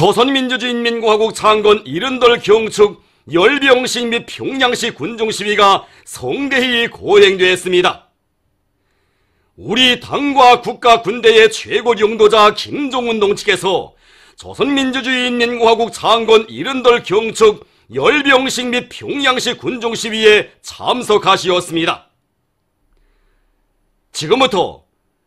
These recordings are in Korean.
조선민주주의인민공화국 창건 이른돌 경축 열병식 및 평양시 군중 시위가 성대히 고행되었습니다. 우리 당과 국가 군대의 최고 용도자 김종운동 측에서 조선민주주의인민공화국 창건 이른돌 경축 열병식 및 평양시 군중 시위에 참석하시었습니다. 지금부터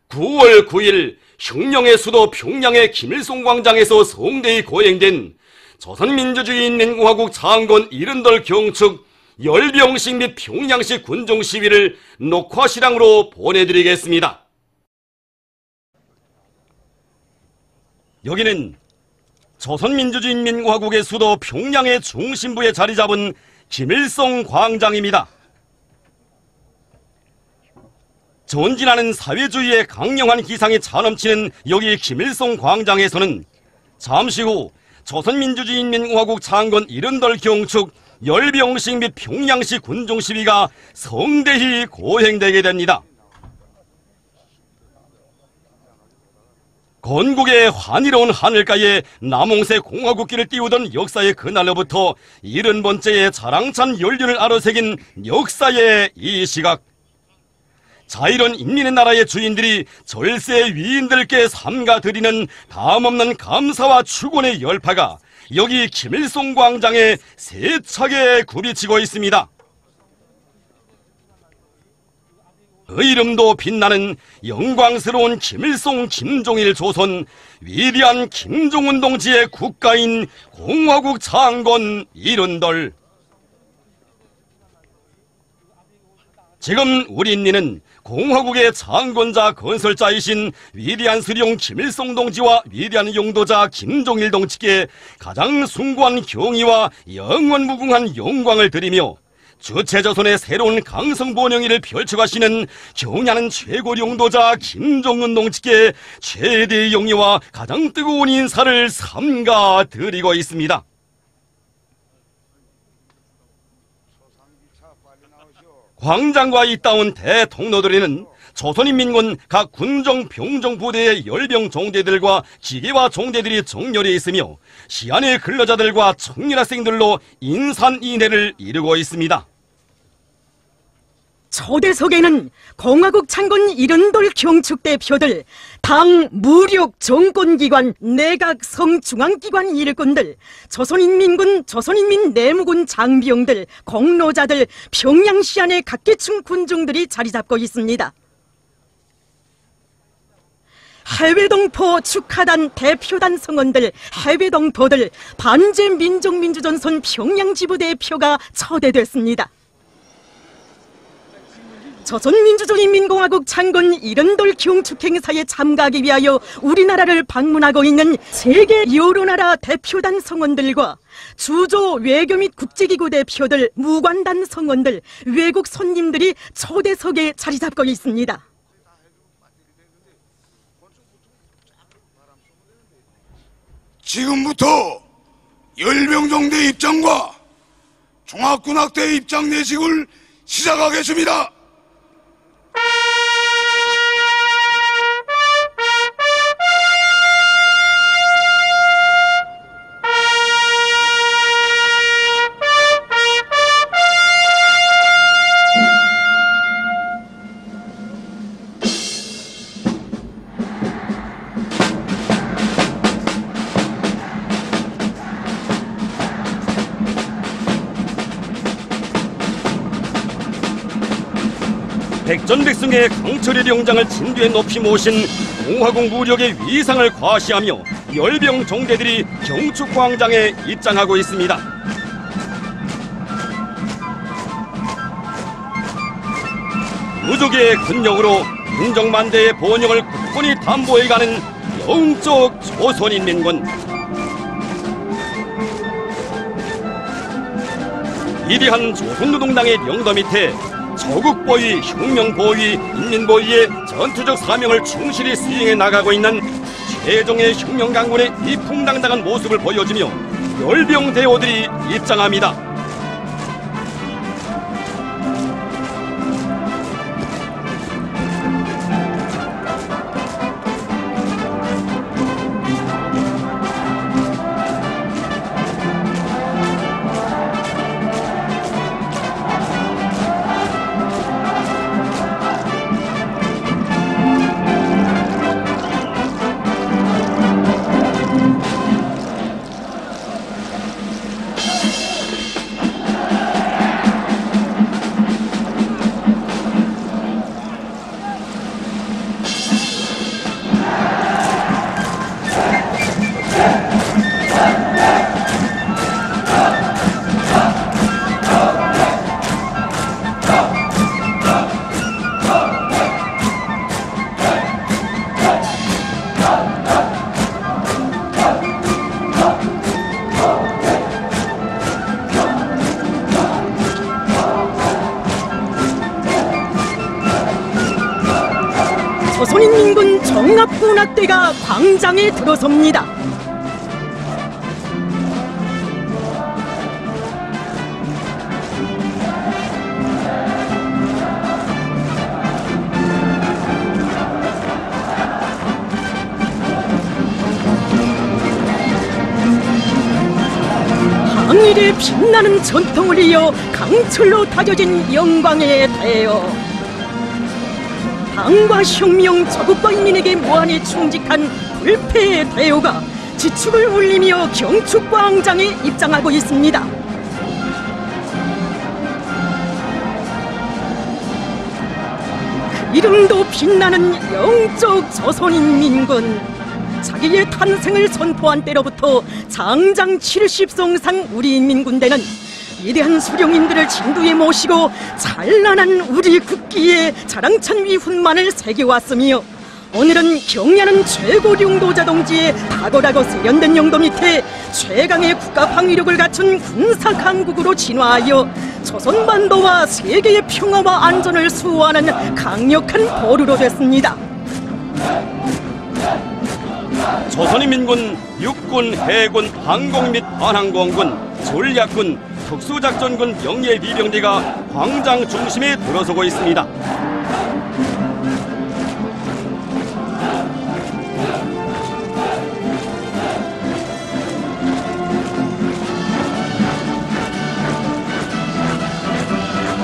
9월 9일 혁명의 수도 평양의 김일성 광장에서 성대히 거행된 조선민주주의 인민공화국 창건 이른돌 경축 열병식 및 평양시 군중 시위를 녹화 실황으로 보내드리겠습니다. 여기는 조선민주주의 인민공화국의 수도 평양의 중심부에 자리 잡은 김일성 광장입니다. 전진하는 사회주의의 강력한 기상이 차넘치는 여기 김일성 광장에서는 잠시 후 조선민주주의인민공화국 창건 이른덜 경축 열병식 및 평양시 군중 시위가 성대히 고행되게 됩니다. 건국의 환희로운 하늘가에 남홍새 공화국기를 띄우던 역사의 그날로부터 일흔 번째의 자랑찬 연륜을 아로새긴 역사의 이 시각 자 이런 인민의 나라의 주인들이 절세 위인들께 삼가 드리는 다음없는 감사와 축원의 열파가 여기 김일성 광장에 세차게 굽이치고 있습니다. 그 이름도 빛나는 영광스러운 김일성 김종일 조선 위대한 김종운 동지의 국가인 공화국 창건 이른돌 지금 우리 인민은 공화국의 창건자 건설자이신 위대한 수령 김일성 동지와 위대한 용도자 김종일 동지께 가장 숭고한 경의와 영원무궁한 영광을 드리며 주체조선의 새로운 강성번영일을 펼쳐가시는 경야는 최고 용도자 김종은 동지께 최대의 영예와 가장 뜨거운 인사를 삼가 드리고 있습니다. 광장과 이따온 대통로들에는 조선인민군 각 군정 병정 부대의 열병 종대들과 기계화 종대들이 정렬해 있으며 시안의 근로자들과 청년 학생들로 인산인해를 이루고 있습니다. 초대석에는 공화국 창건 이른돌 경축 대표들, 당 무력 정권기관, 내각 성 중앙기관 일꾼들, 조선인민군, 조선인민 내무군 장병들, 공로자들, 평양시 안의 각계층 군중들이 자리 잡고 있습니다. 해외동포 축하단 대표단 성원들, 해외동포들, 반제민족민주전선 평양지부 대표가 초대됐습니다. 조선민주주의인민공화국 창건 이른돌 경축행사에 참가하기 위하여 우리나라를 방문하고 있는 세계 여러 나라 대표단 성원들과 주조 외교 및 국제기구 대표들, 무관단 성원들, 외국 손님들이 초대석에 자리 잡고 있습니다. 지금부터 열병정대 입장과 종합군악대 입장 내식을 시작하겠습니다. 백전백승의 강철의 명장을 진두에 높이 모신 공화국 무력의 위상을 과시하며 열병 종대들이 경축광장에 입장하고 있습니다. 무적의 근력으로 인정만대의 번영을 굳건히 담보해가는 영적 조선인민군 위대한 조선노동당의 명도 밑에 조국보위, 혁명보위, 인민보위의 전투적 사명을 충실히 수행해 나가고 있는 최종의 혁명강군의 이풍당당한 모습을 보여주며 열병대오들이 입장합니다. 종합군악대가 광장에 들어섭니다. 항일의 빛나는 전통을 이어 강철로 다져진 영광의 대여 당과 혁명 저국과 인민에게 무한히 충직한 불패의 대우가 지축을 울리며 경축광장에 입장하고 있습니다. 그 이름도 빛나는 영적 조선인민군 자기의 탄생을 선포한 때로부터 장장 70송상 우리 인민군대는 위대한 수령님들을 진두에 모시고 찬란한 우리 국기에 자랑찬 위훈만을 새겨왔으며 오늘은 경야는 최고 용도자 동지의 탁월하고 세련된 용도 밑에 최강의 국가 방위력을 갖춘 군사 강국으로 진화하여 조선반도와 세계의 평화와 안전을 수호하는 강력한 보루로 됐습니다. 조선인민군 육군, 해군, 항공 및 반항공군, 전략군, 특수작전군 병예 비병대가 광장 중심에 들어서고 있습니다.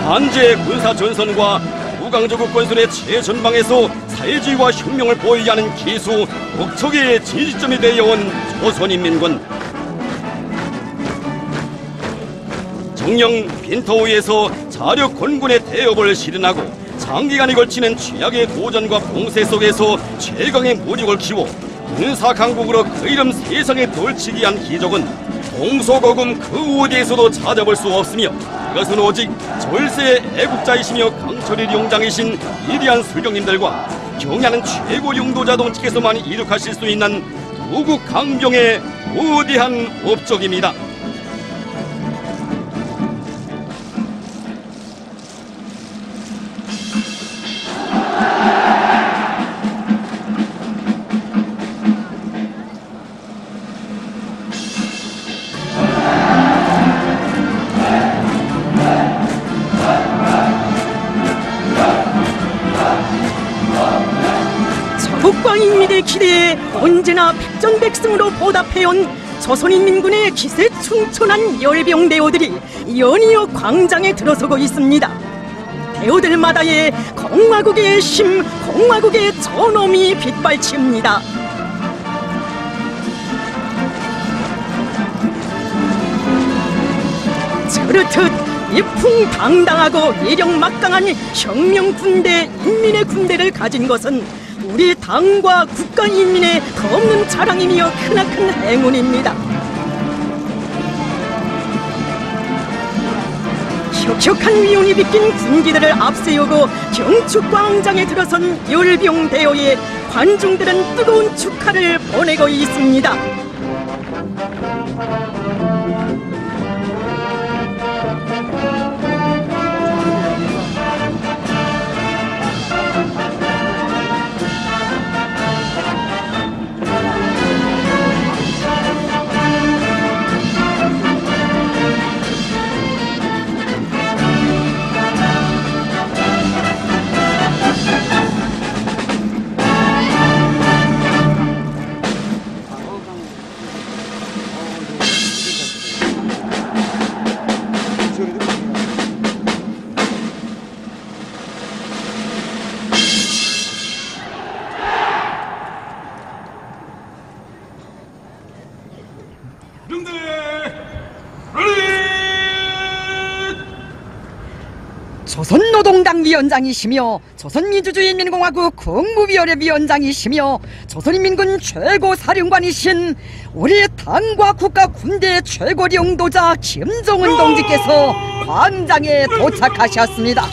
한지의 군사 전선과 우강조국 건설의 최전방에서 사회주의와 혁명을 보유하는 기수 목척의 지지점이 되어온 조선인민군 정령 빈터우에서 자력 권군의 대업을 실현하고 장기간에 걸치는 최악의 도전과 봉쇄 속에서 최강의 무력을 키워 군사 강국으로 그 이름 세상에 돌치기 한 기적은 동서고금 그 어디에서도 찾아볼 수 없으며 이것은 오직 절세의 애국자이시며 강철의 용장이신 위대한 수령님들과 경야는 최고 용도자 동지께서만 이룩하실 수 있는 도국 강병의 거대한 업적입니다. 백전백승으로 보답해온 조선인 민군의 기세 충천한 열병 대오들이 연이어 광장에 들어서고 있습니다. 대오들마다의 공화국의 심, 공화국의 전엄이 빗발칩니다. 저렇듯 이풍당당하고 예력 막강한 혁명 군대, 인민의 군대를 가진 것은 우리 당과 국가 인민의 더없는 자랑이며 크나큰 행운입니다. 혁혁한 위용이 빗긴 군기들을 앞세우고 경축광장에 들어선 열병대오에 관중들은 뜨거운 축하를 보내고 있습니다. 위원장이시며 조선민주주의인민공화국 국무위원회 위원장이시며 조선인민군 최고 사령관이신 우리 당과 국가 군대 최고領도자 김정은 동지께서 광장에 도착하셨습니다.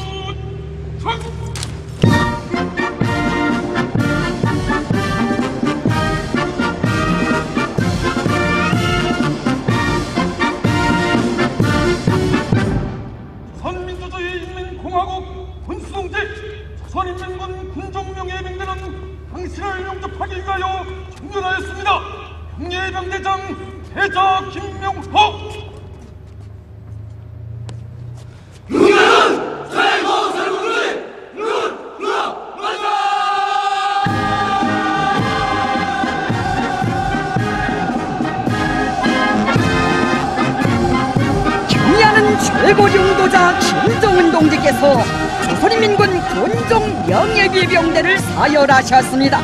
하셨습니다.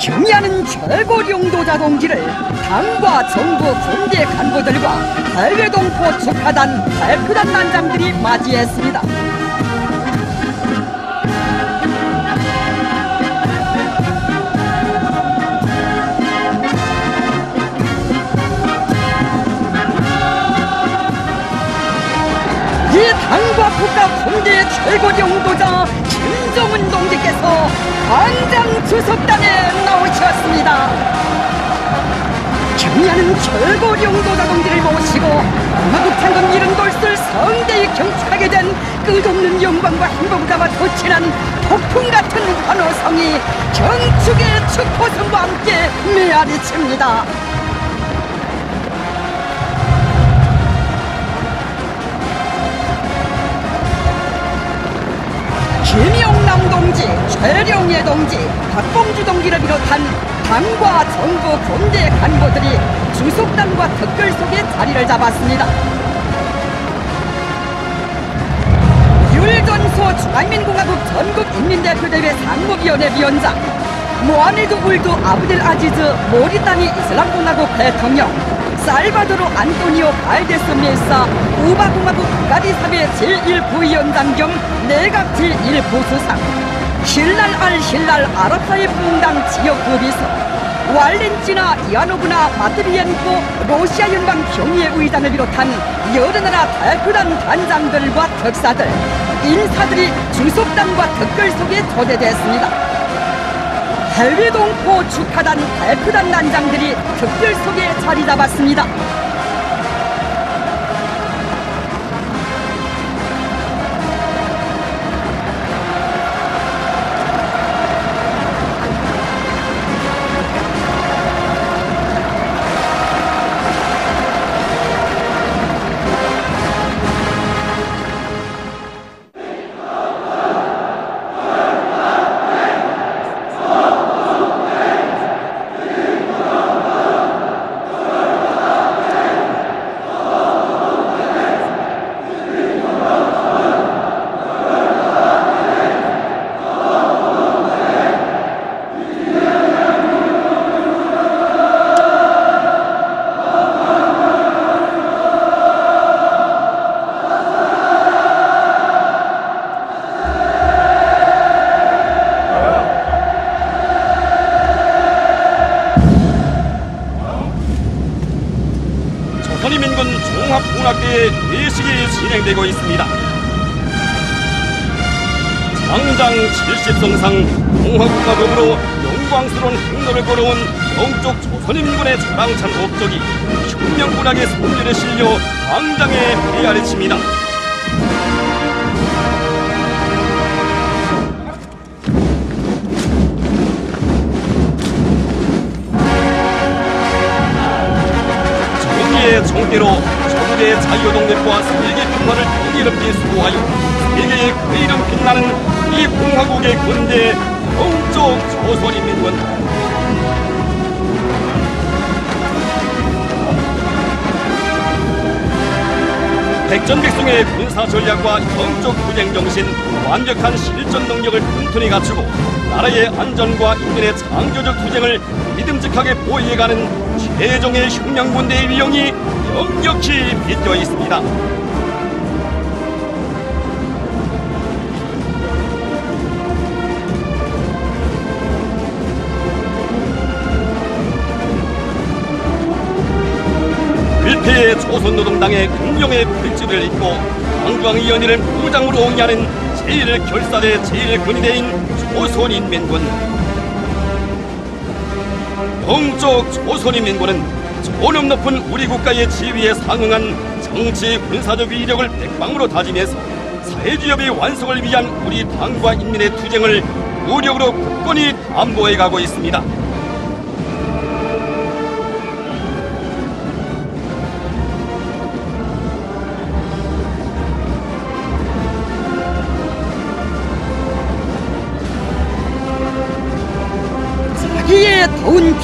경의하는 용도자 동지를 당과 정부 군대 간부들과 해외 동포 축하단 대표단 난장들이 맞이했습니다. 국가 군대의 최고 용도자 김정은 동지께서 당장 주석단에 나오셨습니다. 경의하는 최고 용도자 동지를 모시고 창건 이른 돌을 성대히 경축하게 된 끝없는 영광과 행복을 담아 도친한 폭풍 같은 환호성이 경축의 축포성과 함께 메아리칩니다. 김용남 동지, 최령예 동지, 박봉주 동지를 비롯한 당과 정부 군대 간부들이 주속단과 특별속에 자리를 잡았습니다. 율전소 중화민공화국 전국인민대표대회 상무위원회 위원장, 모하메드 울드 아브델 아지즈 모리타니 이슬람공화국 대통령, 살바도르 안토니오 발데스 밀사 우바공화국 가디사베 제1부위원장 겸 내각 제1보수상, 힐랄 알 힐랄 아랍사의 분당 지역부 비서, 왈렌티나 이아노브나 마트리엔코 러시아 연방 경위의 의장을 비롯한 여러 나라 대표단 단장들과 특사들, 인사들이 주속단과 특별속에 초대됐습니다. 해외 동포 축하단 대표단 단장들이 특별 속에 자리 잡았습니다. 진행되고 있습니다. 장장 70성상 공화국가급으로 영광스러운 행로를 걸어온 영적 조선인민군의 자랑찬 업적이 혁명군악의 손길에 실려 당장에 헤아리칩니다. 정의의 정대로 전국의 자유동맹과 세계 평화를 통일롭게 수호하여 세계의 그 이름 빛나는 이 공화국의 군대 영적 조선인민군. 백전백승의 군사 전략과 영적 투쟁 정신, 완벽한 실전 능력을 튼튼히 갖추고 나라의 안전과 인민의 창조적 투쟁을 믿음직하게 보위해가는 최종의 혁명군대의 위용이 역력히 빗겨 있습니다. wil폐의 조선노동당의 긍정의 불지를 잇고 왕광의 연희를 무장으로 옹이하는 제1결사대 제1근위대인 조선인민군 영적 조선인민군은 존엄 높은 우리 국가의 지위에 상응한 정치 군사적 위력을 백방으로 다지면서 대기업의 완성을 위한 우리 당과 인민의 투쟁을 무력으로 굳건히 담보해 가고 있습니다.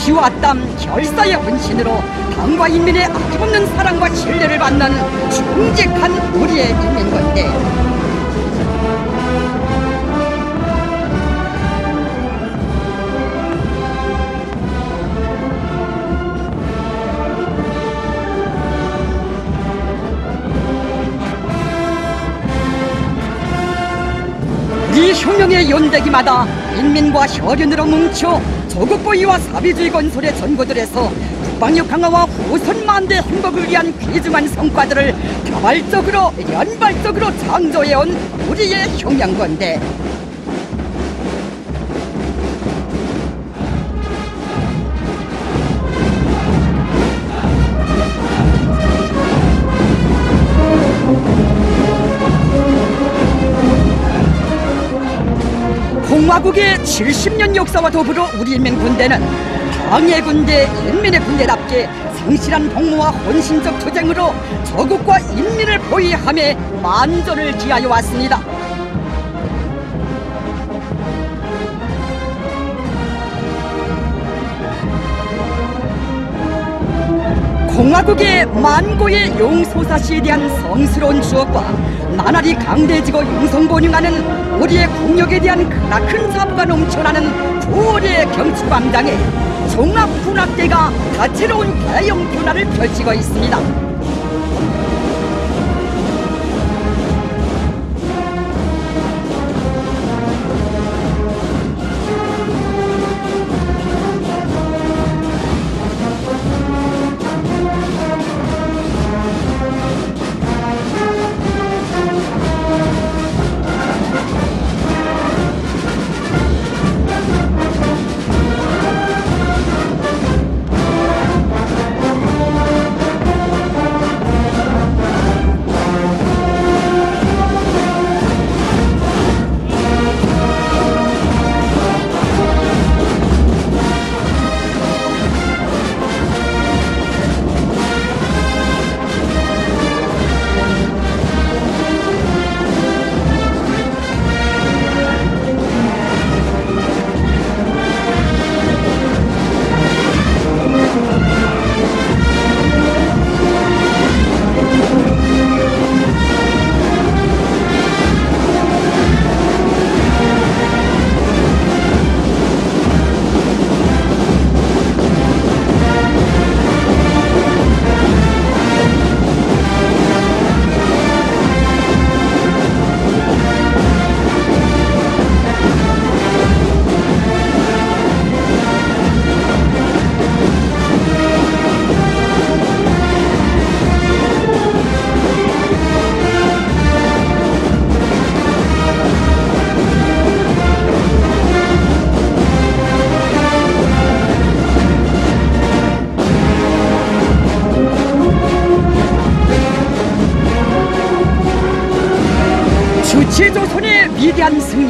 피와 땀, 결사의 헌신으로 당과 인민의 아낌없는 사랑과 신뢰를 받는 충직한 우리의 인민건대 이 혁명의 연대기마다 인민과 혈연으로 뭉쳐 조국보위와 사비주의 건설의 전거들에서 국방력 강화와 후손 만대 행복을 위한 귀중한 성과들을 자발적으로 연발적으로 창조해온 우리의 혁명건대 공화국의 70년 역사와 더불어 우리 인민 군대는 당의 군대, 인민의 군대답게 성실한 복무와 헌신적 투쟁으로 조국과 인민을 보위함에 만전을 기하여 왔습니다. 공화국의 만고의 용소사시에 대한 성스러운 추억과 나날이 강대지고 용성본능하는 우리의 공력에 대한 크나큰 자부가 넘쳐나는 9월의 경축광장에 종합군악대가 다채로운 대형 변화를 펼치고 있습니다.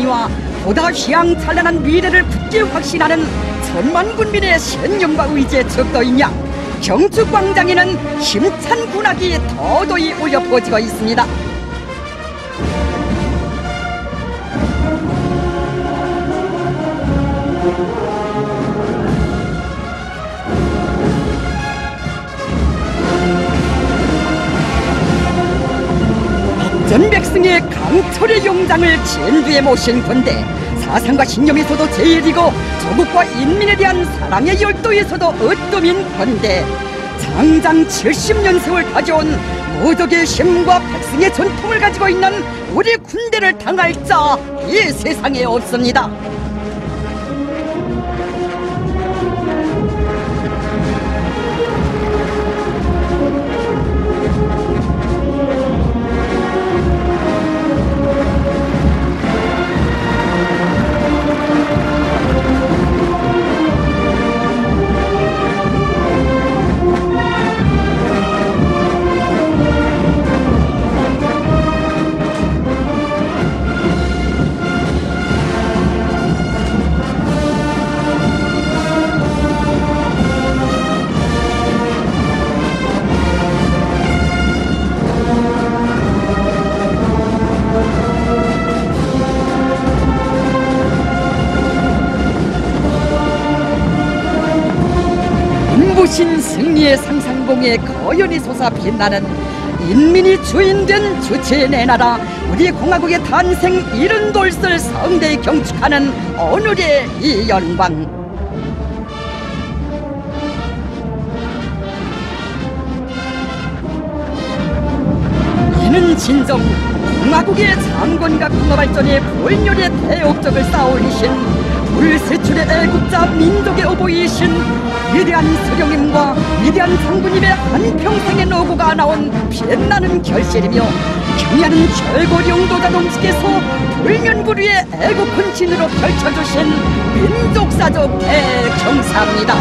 승리와 보다 휘황찬란한 미래를 굳게 확신하는 천만 군민의 신념과 의지에 적도인 양 경축광장에는 힘찬 군악이 더더이 울려 퍼지고 있습니다. 전백승의 강철의 용장을 진두에 모신 군대 사상과 신념에서도 제일이고 조국과 인민에 대한 사랑의 열도에서도 으뜸인 군대 장장 70년 세월 가져온 모독의 힘과 백승의 전통을 가지고 있는 우리 군대를 당할 자 이 세상에 없습니다. 거연히 솟아 빛나는 인민이 주인된 주체의 내 나라 우리 공화국의 탄생 이른 돌슬 성대에 경축하는 오늘의 이 영광 이는 진정 공화국의 장군과 공화발전의 볼렬의 대업적을 쌓아올리신 불세출의 애국자 민족의 어보이신 위대한 서령님과 위대한 장군님의 한평생의 노고가 나온 빛나는 결실이며 경의하는 최고 용도자 dom직께서 불면부류의 애국 헌신으로 펼쳐주신 민족사적 대경사입니다.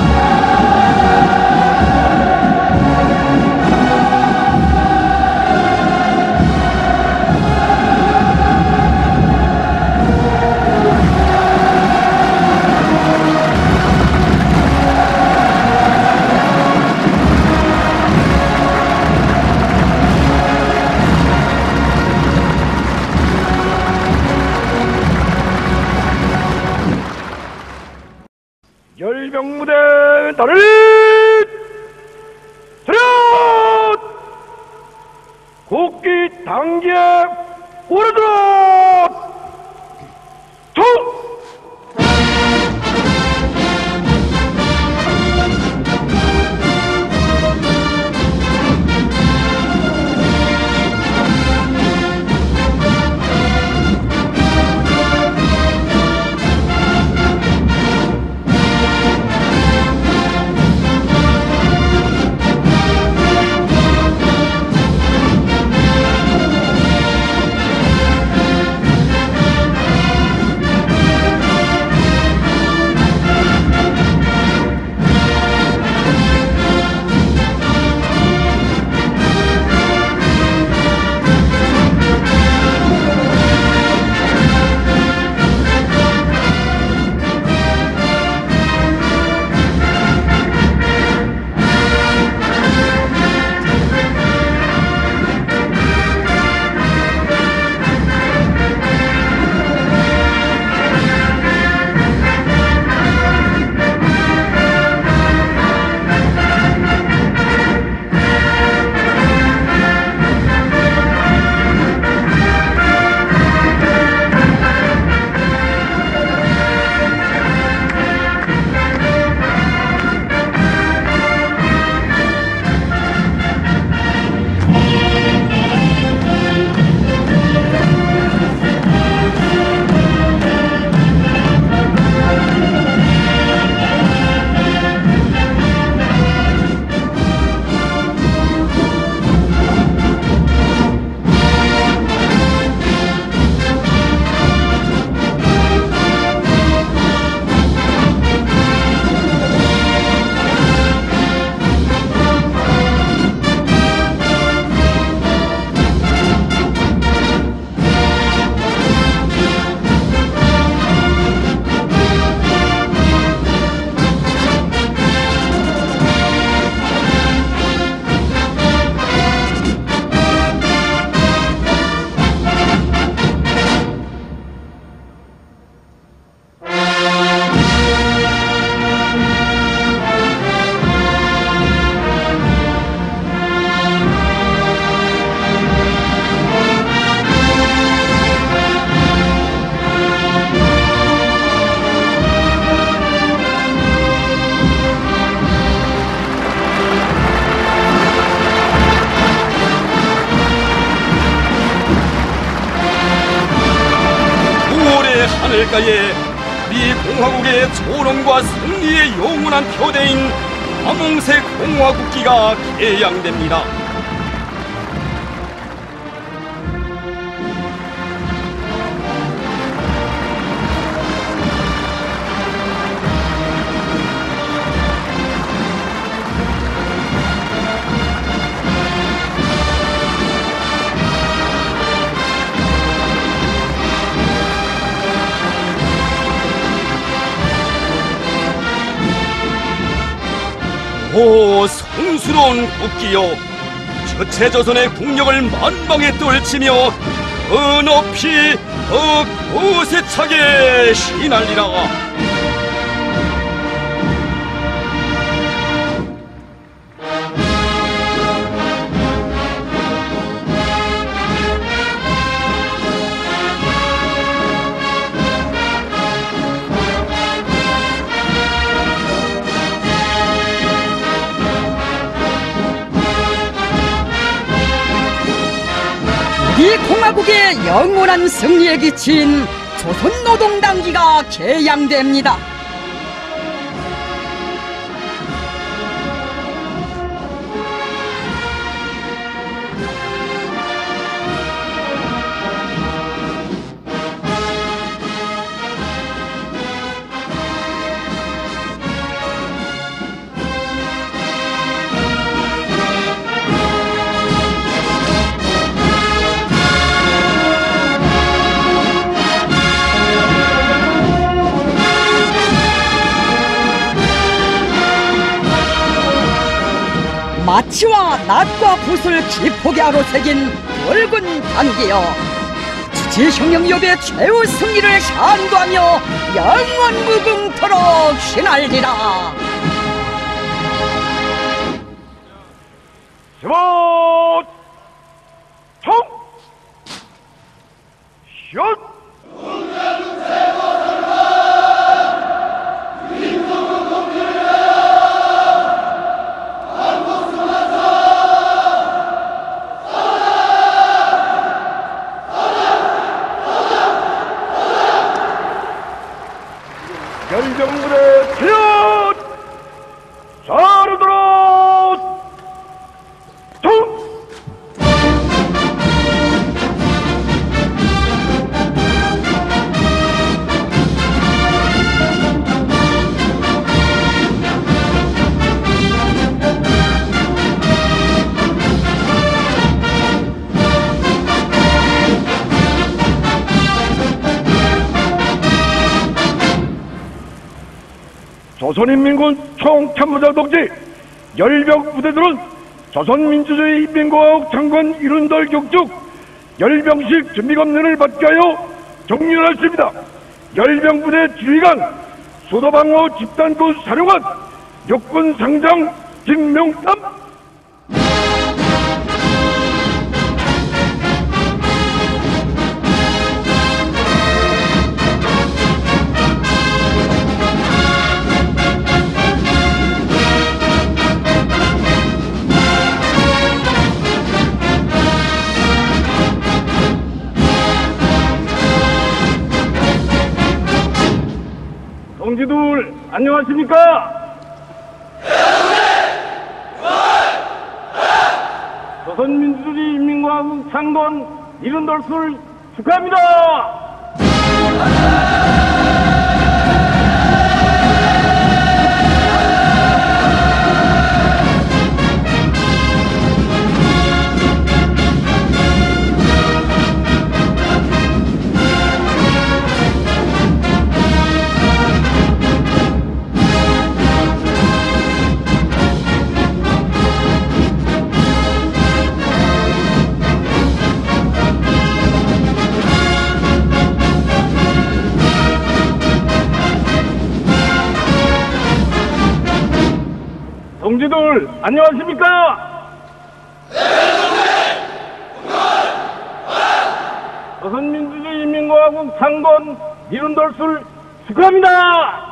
저체조선의 국력을 만방에 떨치며 더 높이 더 거세차게 신할리라 공화국의 영원한 승리에 기친 조선노동당기가 개양됩니다. 낫과 붓을 기포게 하로 새긴 붉은 단기여. 지지혁명협의 최후 승리를 향도하며 영원 무궁토록 휘날리라 조선인민군 총참모장 동지 열병 부대들은 조선민주주의 인민공화국 장관 이른돌 경축 열병식 준비검진을 받게 하여 정렬하였습니다. 열병 부대 지휘관 수도방어 집단군 사령관 육군 상장 김명삼 동지들 안녕하십니까? 조선민주주의 인민공화국 창건 이른돌수를 축하합니다. 동지들 안녕하십니까? 조선민주주의 인민공화국 창건 이른돌술 축하합니다.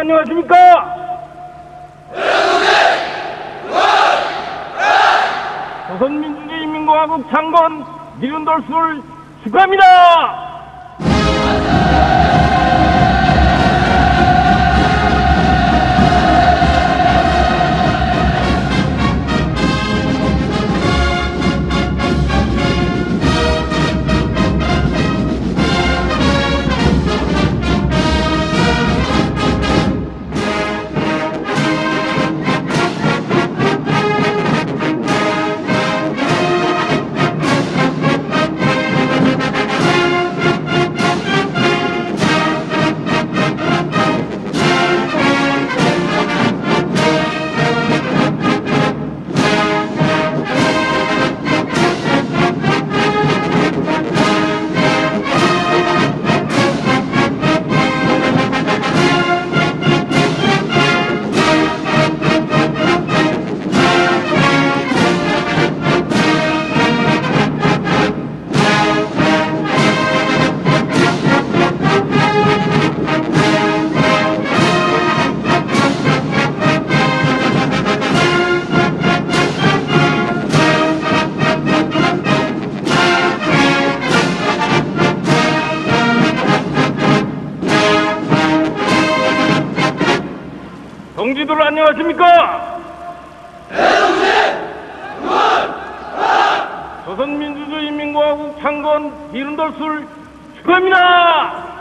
안녕하십니까? 조선민주주의 인민공화국 창건 이른돌수를 축하합니다. 안녕하십니까? 조선민주주의인민공화국 창건 이른돌술 축하합니다!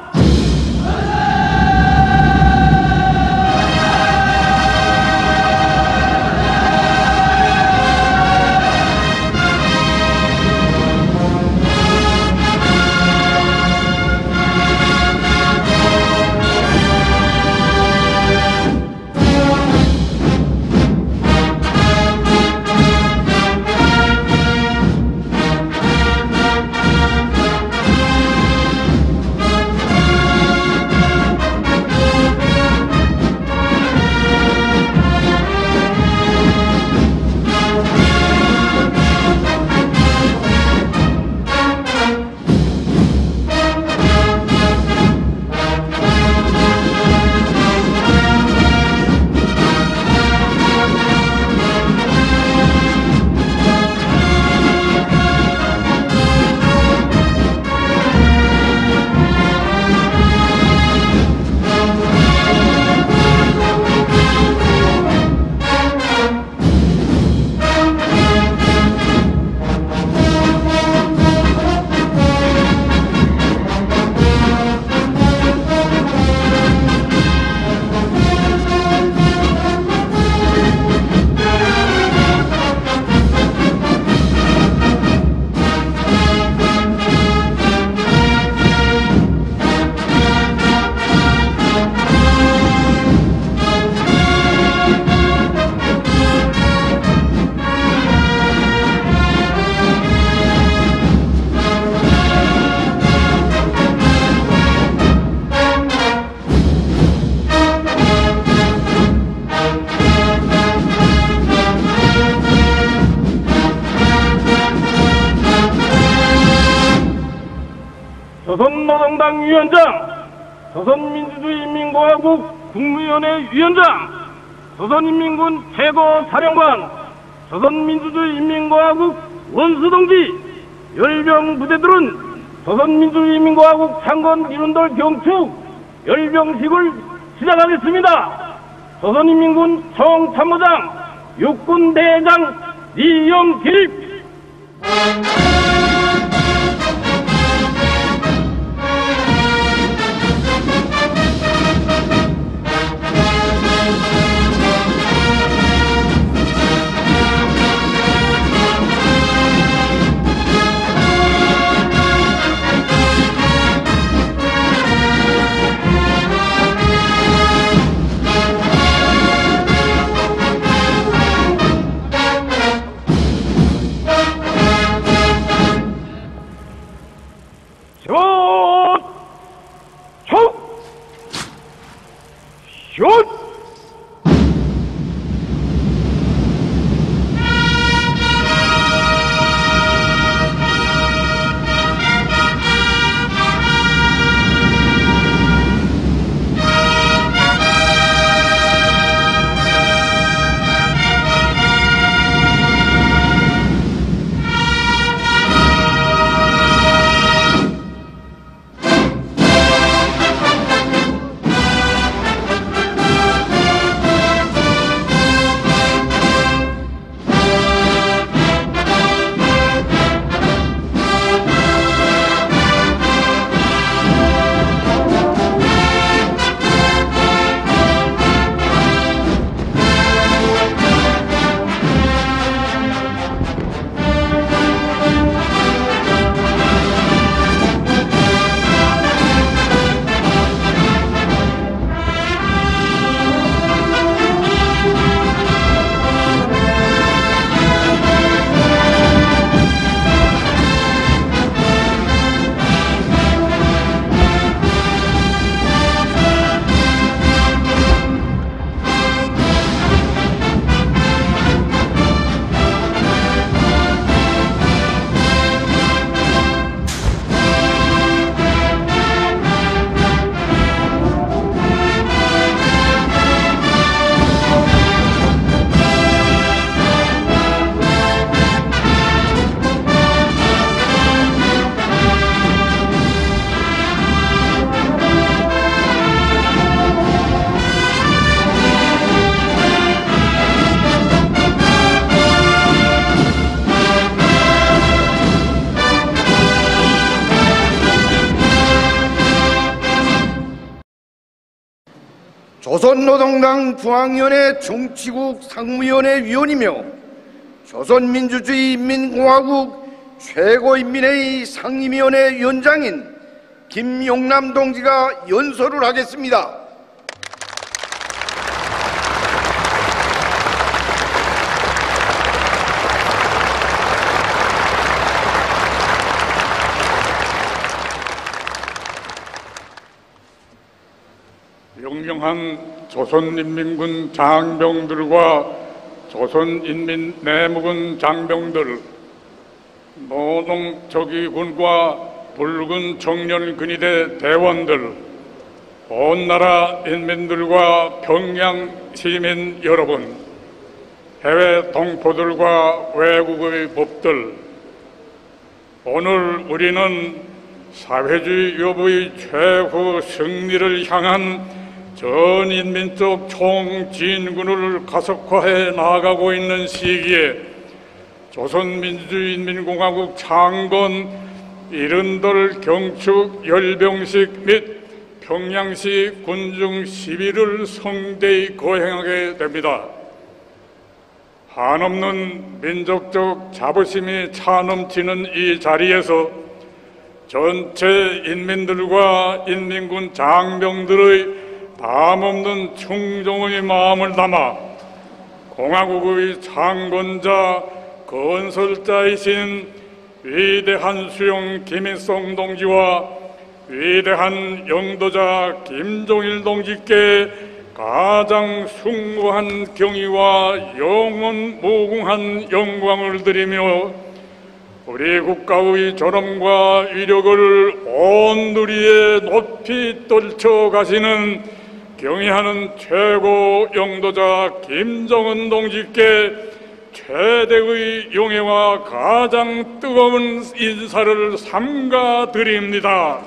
국 국무위원회 위원장, 조선인민군 최고사령관, 조선민주주의인민공화국 원수동지, 열병 부대들은 조선민주주의인민공화국 창건 이룬돌 경축 열병식을 시작하겠습니다. 조선인민군 총참모장, 육군대장 이영길 shoot! 조선노동당 중앙위원회 정치국 상무위원회 위원이며 조선민주주의 인민공화국 최고인민회의 상임위원회 위원장인 김용남 동지가 연설을 하겠습니다. 용명한 조선인민군 장병들과 조선인민 내무군 장병들, 노동조기군과 붉은 청년근위대 대원들, 온 나라 인민들과 평양 시민 여러분, 해외 동포들과 외국의 법들, 오늘 우리는 사회주의 여부의 최후 승리를 향한 전 인민족 총진군을 가속화해 나아가고 있는 시기에 조선민주주의인민공화국 창건 이른돌 경축 열병식 및 평양시 군중 시위를 성대히 거행하게 됩니다. 한없는 민족적 자부심이 차넘치는 이 자리에서 전체 인민들과 인민군 장병들의 담없는 충종의 마음을 담아 공화국의 창건자 건설자이신 위대한 수용 김일성 동지와 위대한 영도자 김종일 동지께 가장 숭고한 경의와 영원 무궁한 영광을 드리며 우리 국가의 존엄과 위력을 온 누리에 높이 떨쳐 가시는 경의하는 최고 영도자 김정은 동지께 최대의 용해와 가장 뜨거운 인사를 삼가 드립니다.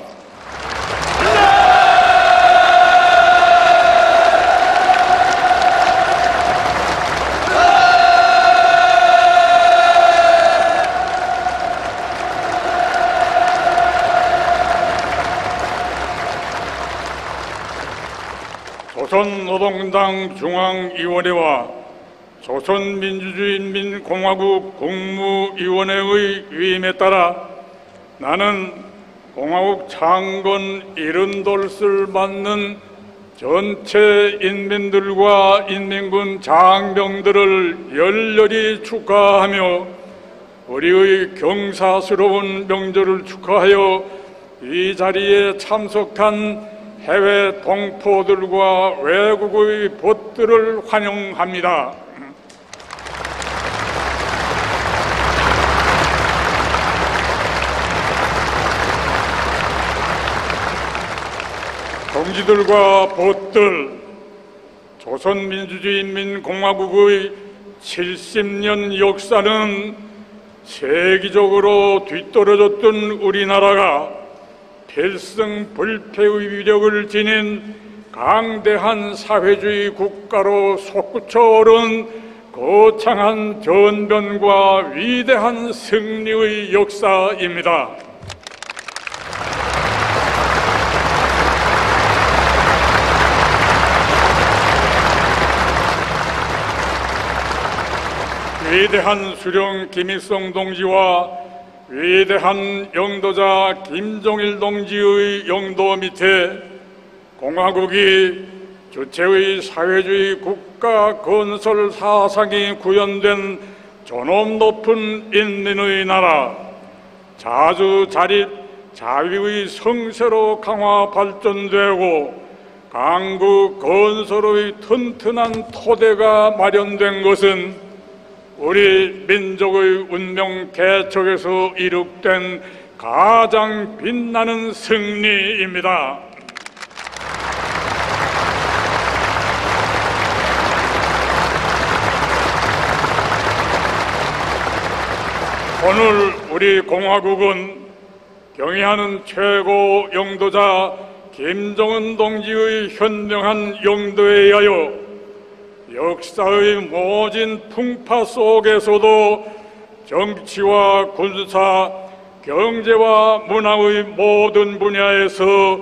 조선노동당 중앙위원회와 조선민주주의인민공화국 국무위원회의 위임에 따라 나는 공화국 창건 이른돌을 맞는 전체 인민들과 인민군 장병들을 열렬히 축하하며 우리의 경사스러운 명절을 축하하여 이 자리에 참석한 해외 동포들과 외국의 벗들을 환영합니다. 동지들과 벗들, 조선민주주의인민공화국의 70년 역사는 세계적으로 뒤떨어졌던 우리나라가 필승 불패의 위력을 지닌 강대한 사회주의 국가로 솟구쳐 오른 거창한 전변과 위대한 승리의 역사입니다. 위대한 수령 김일성 동지와 위대한 영도자 김종일 동지의 영도 밑에 공화국이 주체의 사회주의 국가 건설 사상이 구현된 존엄 높은 인민의 나라 자주 자립 자위의 성세로 강화 발전되고 강국 건설의 튼튼한 토대가 마련된 것은 우리 민족의 운명 개척에서 이룩된 가장 빛나는 승리입니다. 오늘 우리 공화국은 경의하는 최고 영도자 김정은 동지의 현명한 영도에 의하여 역사의 모진 풍파 속에서도 정치와 군사, 경제와 문화의 모든 분야에서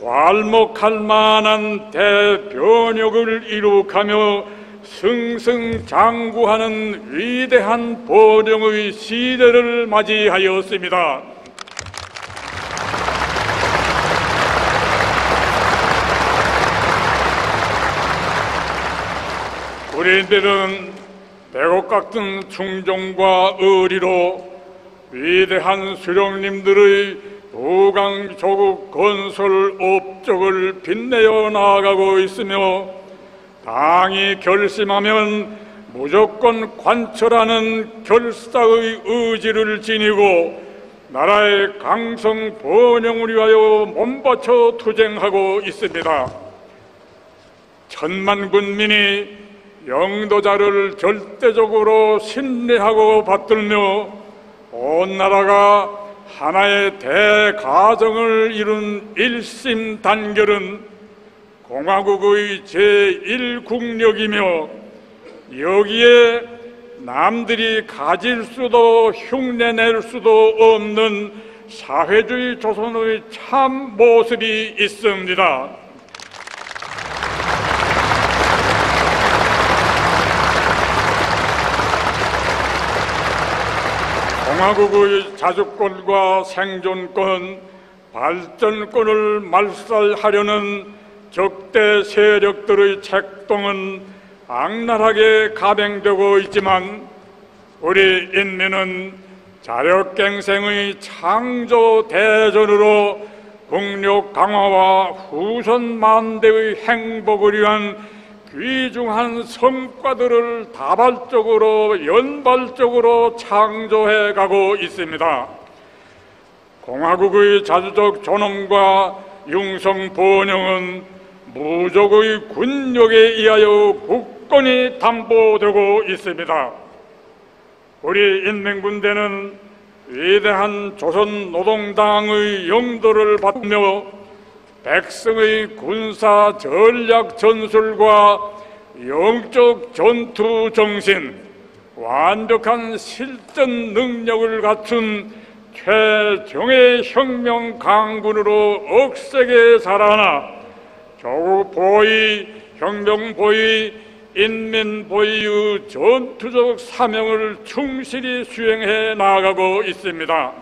괄목할 만한 대변혁을 이룩하며 승승장구하는 위대한 번영의 시대를 맞이하였습니다. 우리들은 백옥 같은 충정과 의리로 위대한 수령님들의 도강 조국 건설 업적을 빛내어 나아가고 있으며 당이 결심하면 무조건 관철하는 결사의 의지를 지니고 나라의 강성 번영을 위하여 몸바쳐 투쟁하고 있습니다. 천만 군민이 영도자를 절대적으로 신뢰하고 받들며 온 나라가 하나의 대가정을 이룬 일심 단결은 공화국의 제1국력이며 여기에 남들이 가질 수도 흉내낼 수도 없는 사회주의 조선의 참 모습이 있습니다. 공화국의 자주권과 생존권, 발전권을 말살하려는 적대 세력들의 책동은 악랄하게 가맹되고 있지만 우리 인민은 자력갱생의 창조 대전으로 국력 강화와 후손 만대의 행복을 위한 귀중한 성과들을 다발적으로 연발적으로 창조해 가고 있습니다. 공화국의 자주적 존엄과 융성 번영은 무적의 군력에 의하여 굳건히 담보되고 있습니다. 우리 인민군대는 위대한 조선 노동당의 영도를 받으며 백성의 군사 전략 전술과 영적 전투 정신, 완벽한 실전 능력을 갖춘 최정의 혁명 강군으로 억세게 자라나 조국 보위, 혁명 보위, 인민 보위의 전투적 사명을 충실히 수행해 나가고 있습니다.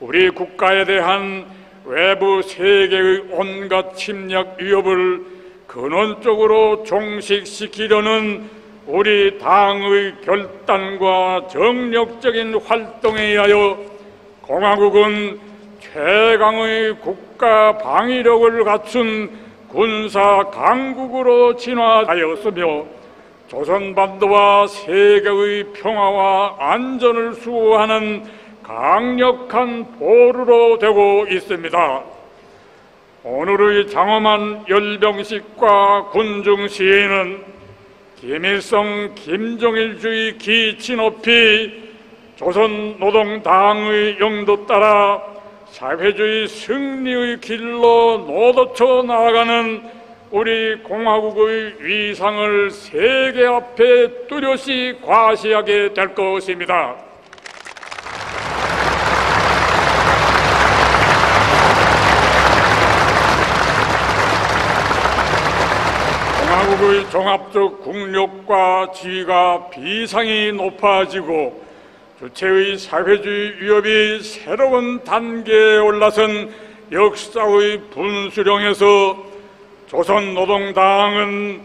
우리 국가에 대한 외부 세계의 온갖 침략 위협을 근원적으로 종식시키려는 우리 당의 결단과 정력적인 활동에 의하여 공화국은 최강의 국가 방위력을 갖춘 군사 강국으로 진화하였으며 조선반도와 세계의 평화와 안전을 수호하는 강력한 보루로 되고 있습니다. 오늘의 장엄한 열병식과 군중 시위는 김일성 김정일주의 기치 높이 조선노동당의 영도 따라 사회주의 승리의 길로 노도쳐 나아가는 우리 공화국의 위상을 세계 앞에 뚜렷이 과시하게 될 것입니다. 공화국의 종합적 국력과 지위가 비상이 높아지고 주체의 사회주의 위협이 새로운 단계에 올라선 역사의 분수령에서 조선노동당은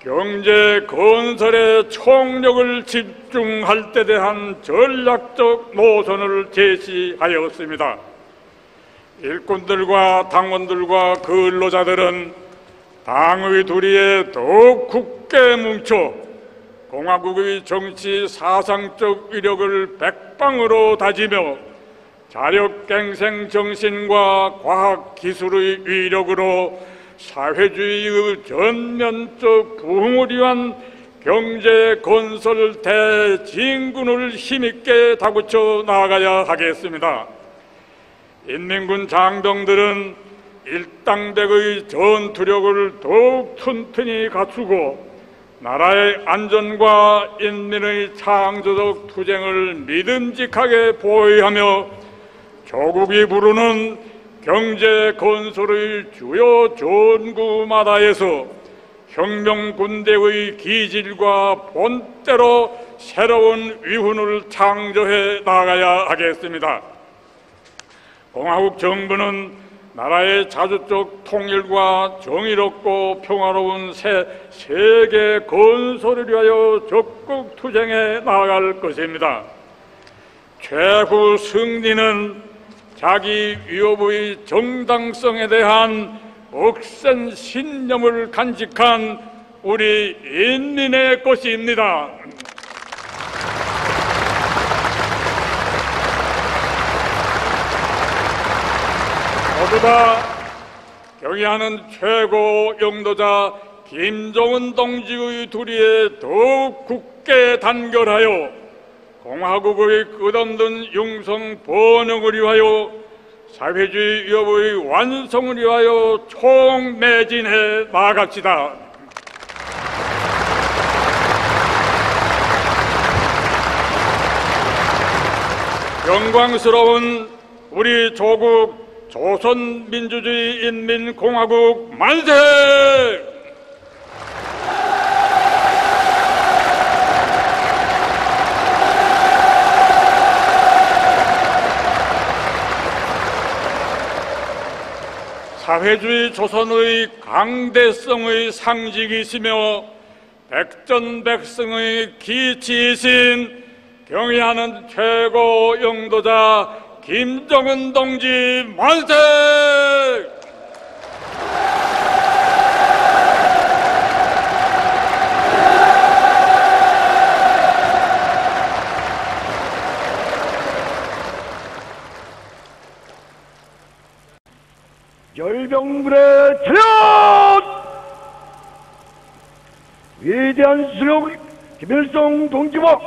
경제 건설에 총력을 집중할 때 대한 전략적 노선을 제시하였습니다. 일꾼들과 당원들과 근로자들은 당의 도리에 더욱 굳게 뭉쳐 공화국의 정치 사상적 위력을 백방으로 다지며 자력갱생 정신과 과학기술의 위력으로 사회주의의 전면적 부흥을 위한 경제 건설 대진군을 힘있게 다구쳐 나가야 하겠습니다. 인민군 장병들은 일당백의 전투력을 더욱 튼튼히 갖추고 나라의 안전과 인민의 창조적 투쟁을 믿음직하게 보위하며 조국이 부르는 경제 건설의 주요 전구마다에서 혁명 군대의 기질과 본때로 새로운 위훈을 창조해 나가야 하겠습니다. 공화국 정부는 나라의 자주적 통일과 정의롭고 평화로운 새 세계 건설을 위하여 적극 투쟁해 나아갈 것입니다. 최후 승리는 자기 위협의 정당성에 대한 억센 신념을 간직한 우리 인민의 것입니다. 다 경의하는 최고 영도자 김정은 동지의 도리에 더욱 굳게 단결하여 공화국의 끝없는 융성 번영을 위하여 사회주의 위협의 완성을 위하여 총매진해 나갑시다. 영광스러운 우리 조국 조선민주주의 인민공화국 만세! 사회주의 조선의 강대성의 상징이시며 백전백승의 기치이신 경의하는 최고 영도자 김정은 동지 만세! 열병군의 차렷! 위대한 수령 김일성 동지와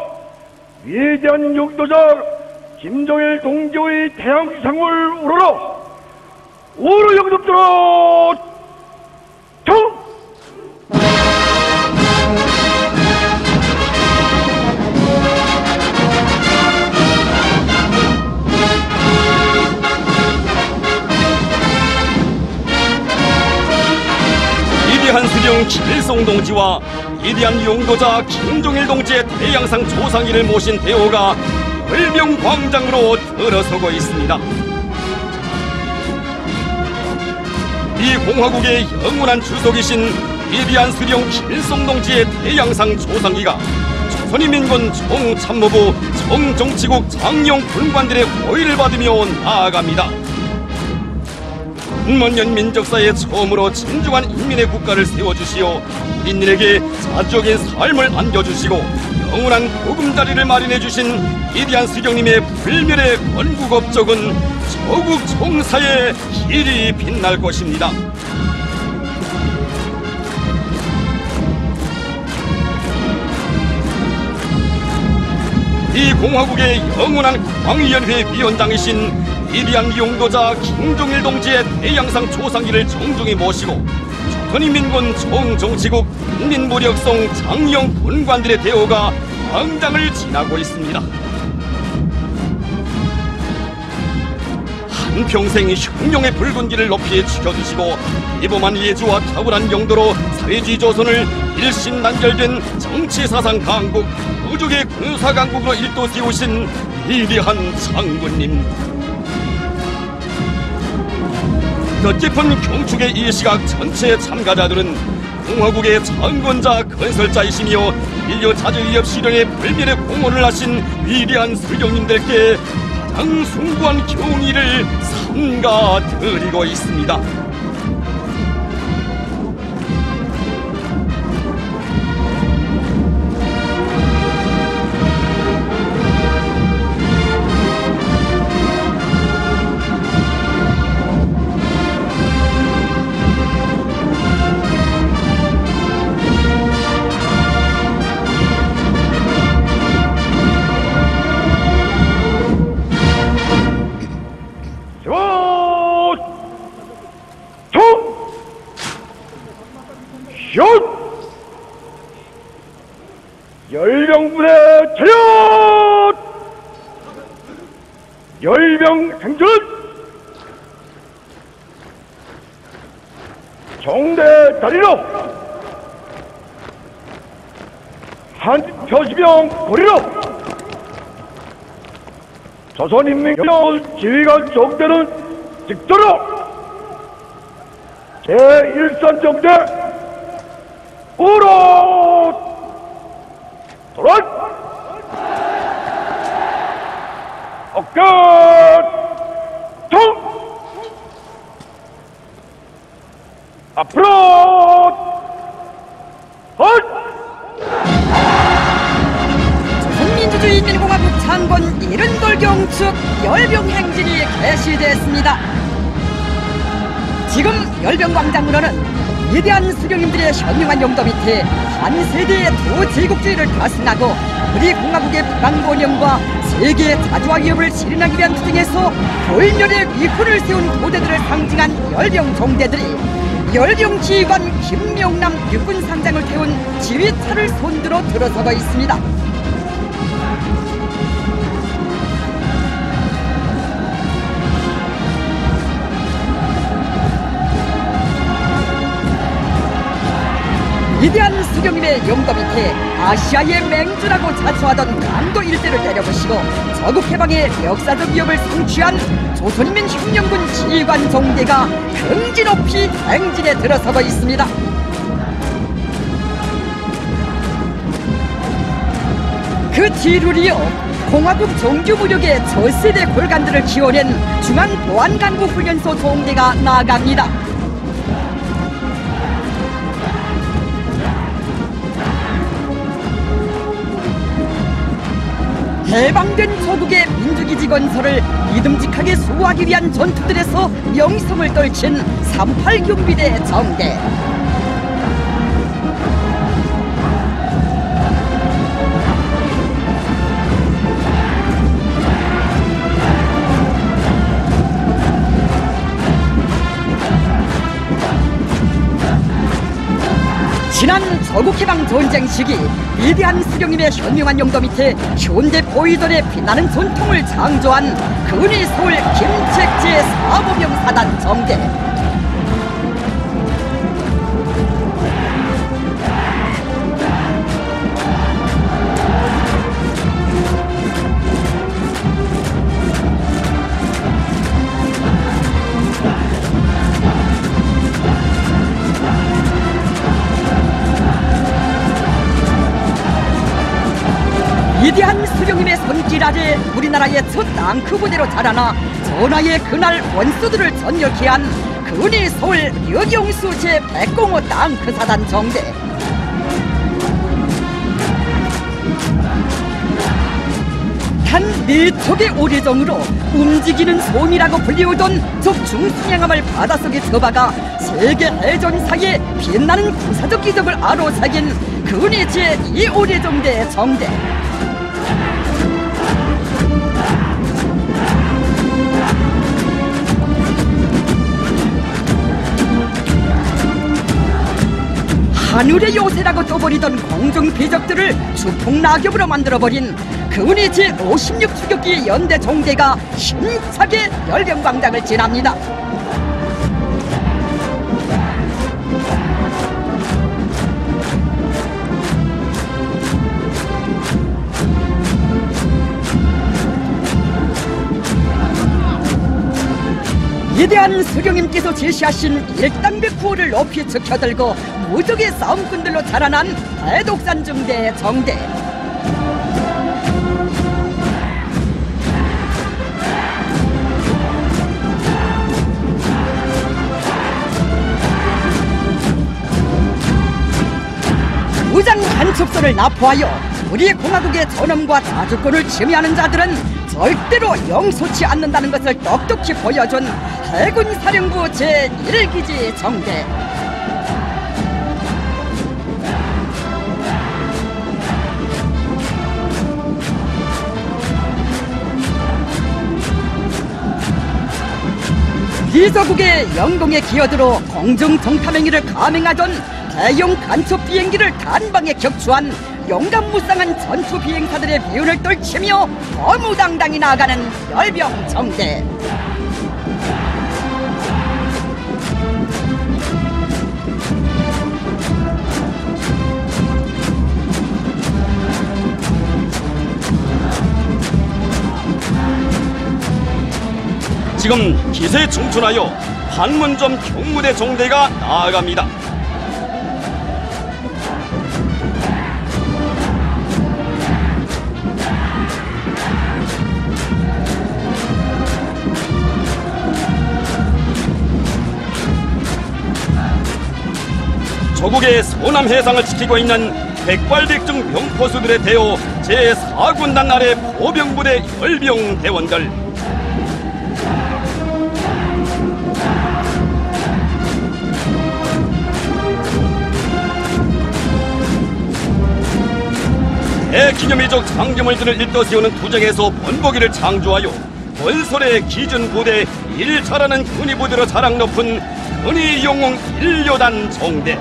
위대한 용도자 김정일 동지의 태양상을 우러러 우르 영접들어 청! 위대한 수령 김일성 동지와 위대한 용도자 김종일 동지의 태양상 조상이를 모신 대호가 열명 광장으로 들어서고 있습니다. 이 공화국의 영원한 주석이신 위대한 수령 김일성 동지의 태양상 조상기가 조선인민군 총참모부 정정치국 장영 군관들의 호의를 받으며 나아갑니다. 천만년 민족사에 처음으로 진중한 인민의 국가를 세워주시어 인민에게 자적인 삶을 안겨주시고 영원한 보금자리를 마련해 주신 위대한 수경님의 불멸의 건국 업적은 조국 총사의 길이 빛날 것입니다. 이 공화국의 영원한 광위연회 위원장이신 위대한 용도자 김종일 동지의 태양상 초상기를 정중히 모시고 조선인민군 총정치국 인민무력성 장영 군관들의 대호가 광장을 지나고 있습니다. 한평생 흉룡의 붉은 길을 높이 지켜주시고 이범한 예주와 탁월한 용도로 사회주의 조선을 일신단결된 정치사상 강국 우족의 군사강국으로 일도 세우신 위대한 장군님 뜻깊은 경축의 이 시각 전체 참가자들은 공화국의 창건자 건설자이시며 인류 자주위협 실현에 불멸의 공헌을 하신 위대한 수령님들께 가장 숭고한 경의를 삼가 드리고 있습니다. 조선인민경 지휘관 정대는 직도로 제1선 정대 우로 돌아 어깨 통! 앞으로 인민공화국 창건 이른 돌 경 축 열병 행진이 개시됐습니다. 지금 열병광장으로는 위대한 수령님들의 현명한 용도 밑에 한 세대의 도제국주의를 다승하고 우리 공화국의 불안본영과 세계의 자주와 위협을 실현하기 위한 투쟁에서 돌멸의 위훈을 세운 도대들을 상징한 열병 종대들이 열병 지휘관 김명남 육군 상장을 태운 지휘차를 손들어 들어서고 있습니다. 위대한 수경님의 용도 밑에 아시아의 맹주라고 자처하던 강도 일대를 때려부시고 저국 해방의 역사적 위협을 성취한 조선인민 혁명군 지휘관 종대가 경지 높이 행진에 들어서고 있습니다. 그 뒤를 이어 공화국 정규무력의 저세대 골간들을 키워낸 중앙보안간부 훈련소 종대가 나아갑니다. 해방된 조국의 민주기지 건설을 믿음직하게 수호하기 위한 전투들에서 명성을 떨친 38경비대 정대 지난 저국해방 전쟁 시기 위대한 수령님의 현명한 용도 밑에 현대 보이돌의 빛나는 전통을 창조한 근위 서울 김책제 사보병 사단 정대 위대한 수령님의 손길 아래 우리나라의 첫 앙크 부대로 자라나 전하의 그날 원수들을 전역케 한 근위 서울 여경수 제105 앙크 사단 정대. 단 네 척의 오래정으로 움직이는 솜이라고 불리우던 적 중순양함을 바닷속에 접어가 세계 해전사에 빛나는 구사적 기적을 아로새긴 근위 제2 오래정대 정대 하늘의 요새라고 떠버리던 공중 비적들을 수풍 낙엽으로 만들어버린 그운이 제56 추격기 연대 종대가 힘차게 열병광장을 지납니다. 위대한 수경님께서 제시하신 일당백 구호를 높이 지켜들고 무적의 싸움꾼들로 자라난 대독산 중대 정대. 무장 간첩선을 납포하여 우리 공화국의 전엄과 자주권을 침해하는 자들은 절대로 용서치 않는다는 것을 똑똑히 보여준 해군 사령부 제1기지 정대. 비서국의 영공에 기어들어 공중 정탐행위를 감행하던 대형 간첩 비행기를 단방에 격추한 용감무쌍한 전투 비행사들의 비운을 떨치며 거무당당히 나가는 열병정대 지금 기세에 충천하여 판문점 경무대 정대가 나아갑니다. 조국의 서남 해상을 지키고 있는 백발백중 병포수들의 대호 제4군단 아래 보병부대 열병 대원들. 대기념일적 장점을들을 일떠세우는 투쟁에서 번복이를 창조하여 건설의 기준 부대 일 잘하는 군이 부대로 자랑 높은 군이 영웅 일료단 정대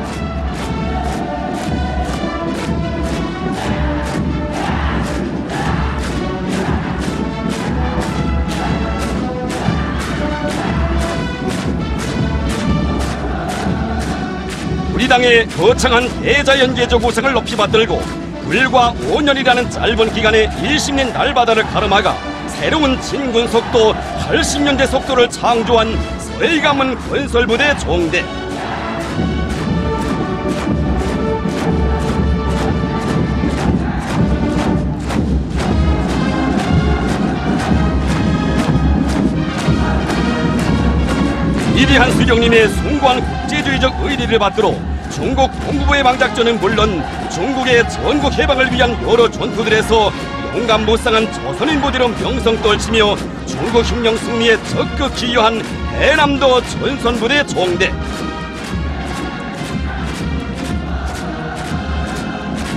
우리 당의 거창한 대자연계적 우승을 높이 받들고 불과 5년이라는 짧은 기간에 20년 날바다를 가름하가 새로운 진군 속도 80년대 속도를 창조한 서해 가문 건설부대 종대. 위대한 수령님의 숭고한 국제주의적 의리를 받들어 중국 동부부의 망작전은 물론 중국의 전국 해방을 위한 여러 전투들에서 용감 무쌍한 조선인 부대로 명성 떨치며 중국 혁명 승리에 적극 기여한 해남도 전선부대 종대.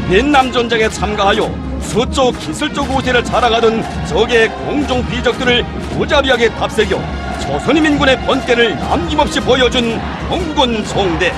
베트남 전쟁에 참가하여 서쪽 기술적 우세를 자랑하던 적의 공종 비적들을 무자비하게 답새겨 조선인민군의 번개를 남김없이 보여준 공군 종대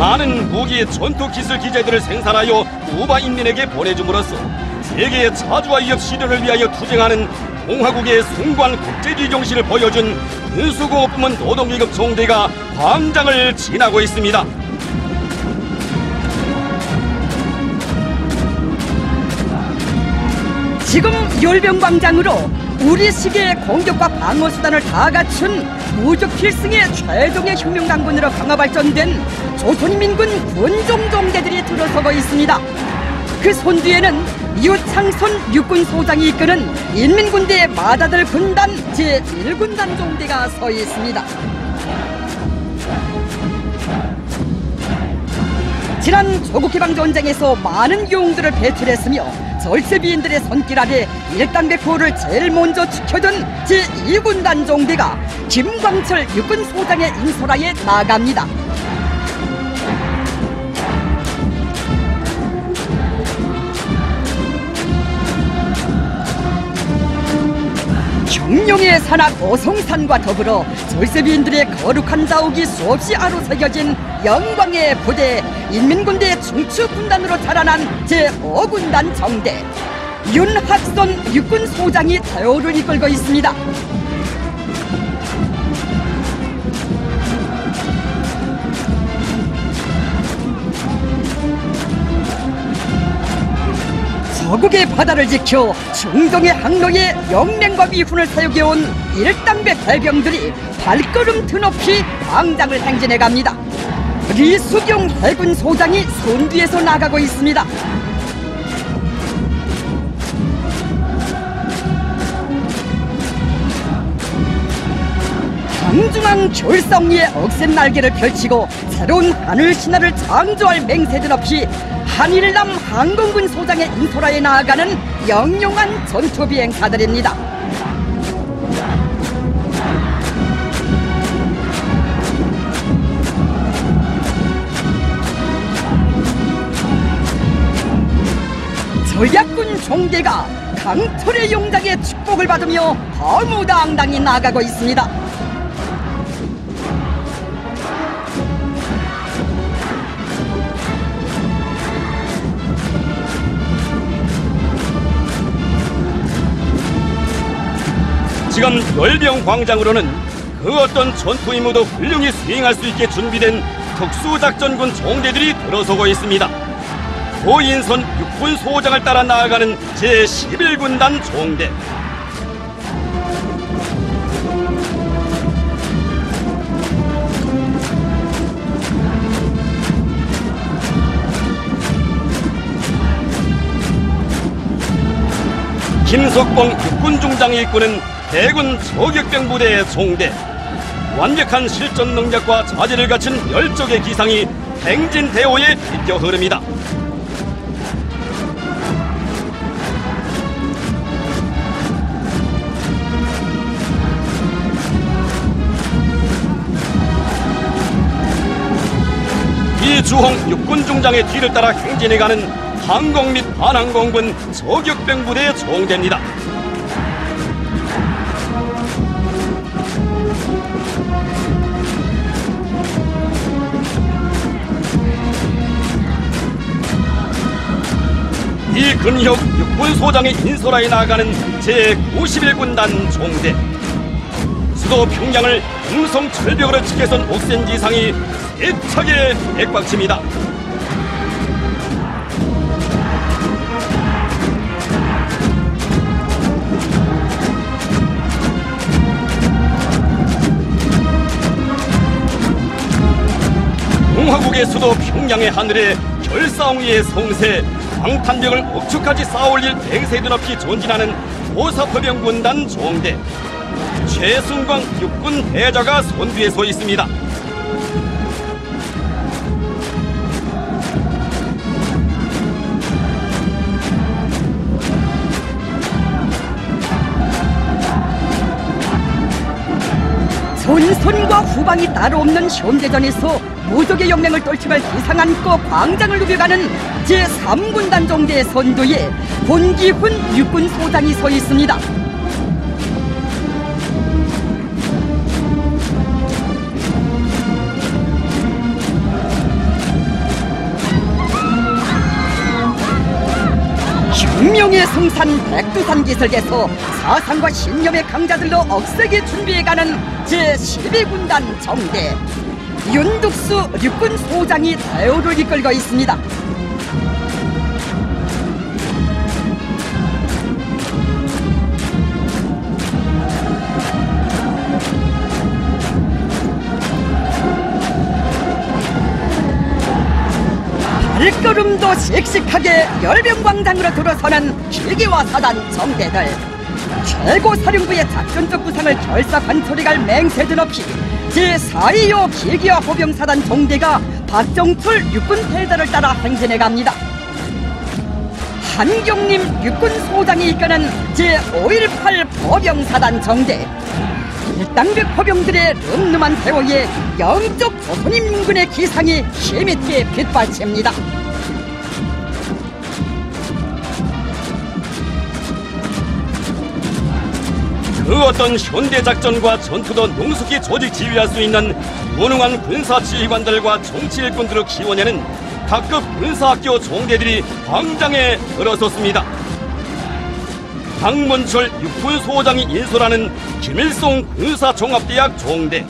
많은 무기의 전투 기술 기재들을 생산하여 우바 인민에게 보내줌으로써 세계의 차주와 이업 실현을 위하여 투쟁하는 공화국의 숭고한 국제주의 정신을 보여준 군수고 부문 노동계급 총대가 광장을 지나고 있습니다. 지금 열병광장으로 우리 시기의 공격과 방어 수단을 다 갖춘 무적 필승의 최종의 혁명 당군으로 강화 발전된 조선민군 군종종대들이 들어서고 있습니다. 그 손뒤에는 유창손 육군 소장이 이끄는 인민군대 마다들 군단 제1군단 종대가 서 있습니다. 지난 조국해방 전쟁에서 많은 영웅들을 배출했으며 절세비인들의 손길 아래 일당백호를 제일 먼저 지켜준 제2군단 종대가 김광철 육군 소장의 인솔하에 나갑니다. 경룡의 산악 오성산과 더불어 절세비인들의 거룩한 자욱이 수없이 아로 새겨진 영광의 부대 인민군대 중추군단으로 자라난 제5군단 정대 윤학선 육군 소장이 대오를 이끌고 있습니다. 서국의 바다를 지켜 중동의 항로에 영맹과 미훈을 사육해온 일당배 대병들이 발걸음 드높이 광장을 행진해 갑니다. 리수경 해군 소장이 손뒤에서 나가고 있습니다. 강중앙 결성 위에 억센 날개를 펼치고 새로운 하늘 신화를 창조할 맹세들 없이 한일남 항공군 소장의 인토라에 나아가는 영롱한 전투 비행사들입니다. 전략군 종대가 강철의 용장의 축복을 받으며 허무당당히 나아가고 있습니다. 지금 열병 광장으로는 그 어떤 전투 임무도 훌륭히 수행할 수 있게 준비된 특수작전군 종대들이 들어서고 있습니다. 고인선 육군 소장을 따라 나아가는 제11군단 종대. 김석봉 육군중장이 이끄는 대군 저격병 부대의 총대 완벽한 실전 능력과 자질을 갖춘 열적의 기상이 행진대오에 빗겨 흐릅니다. 주홍 육군중장의 뒤를 따라 행진해가는 항공 및 반항공군 저격병 부대의 총대입니다. 이근혁 육군소장의 인솔하에 나가는 제91군단 종대 수도 평양을 음성 철벽으로 지켜선 옥센 지상이 애착에 액박칩니다. 공화국의 수도 평양의 하늘에 결사옹이의 성세 방탄벽을 억축까지 쌓아올릴 맹세 눈앞이 전진하는 보사포병 군단 종대 최순광 육군 대자가 선두에 서 있습니다. 전선과 후방이 따로 없는 현대전에서 무적의 영맹을 떨쳐갈 기상 안고 광장을 누벼가는 제3군단 정대의 선두에 본기훈 육군 소장이 서 있습니다. 혁명의 성산 백두산 기슭에서 사상과 신념의 강자들로 억세게 준비해가는 제12군단 정대 윤득수 육군 소장이 대우를 이끌고 있습니다. 발걸음도 씩씩하게 열병광장으로 들어서는 길기와 사단 정대들 최고 사령부의 작전적 구상을 결사한 소리갈 맹세드 높이 제425 길기와 호병사단 정대가 박정풀 육군 헬더를 따라 행진해 갑니다. 한경림 육군 소장이 이끄는 제518 보병사단 정대 일당백 포병들의 늠름한 대오에 영적 조선인민군의 기상이 힘있게 빗발칩니다. 그 어떤 현대 작전과 전투도 능숙히 조직 지휘할 수 있는 무능한 군사 지휘관들과 정치 일꾼들을 키워내는 각급 군사학교 종대들이 광장에 들어섰습니다. 박문철 육군 소장이 인솔하는 김일성 군사종합대학 종대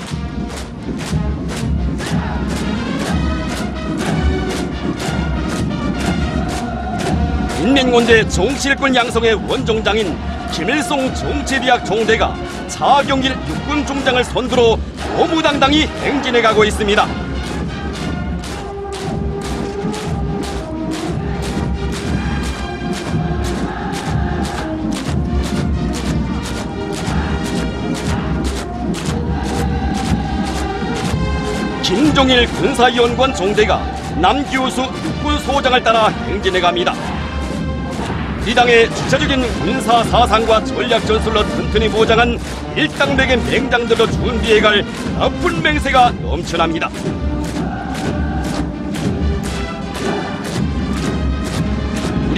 인민군대 정치일꾼 양성의 원종장인 김일성 정치대학 종대가 차경길 육군중장을 선두로 고무당당히 행진해 가고 있습니다. 김종일 군사위원관 종대가 남기우수 육군 소장을 따라 행진해 갑니다. 이 당의 주체적인 군사 사상과 전략 전술로 튼튼히 보장한 일당백의 맹장들로 준비해갈 나쁜 맹세가 넘쳐납니다.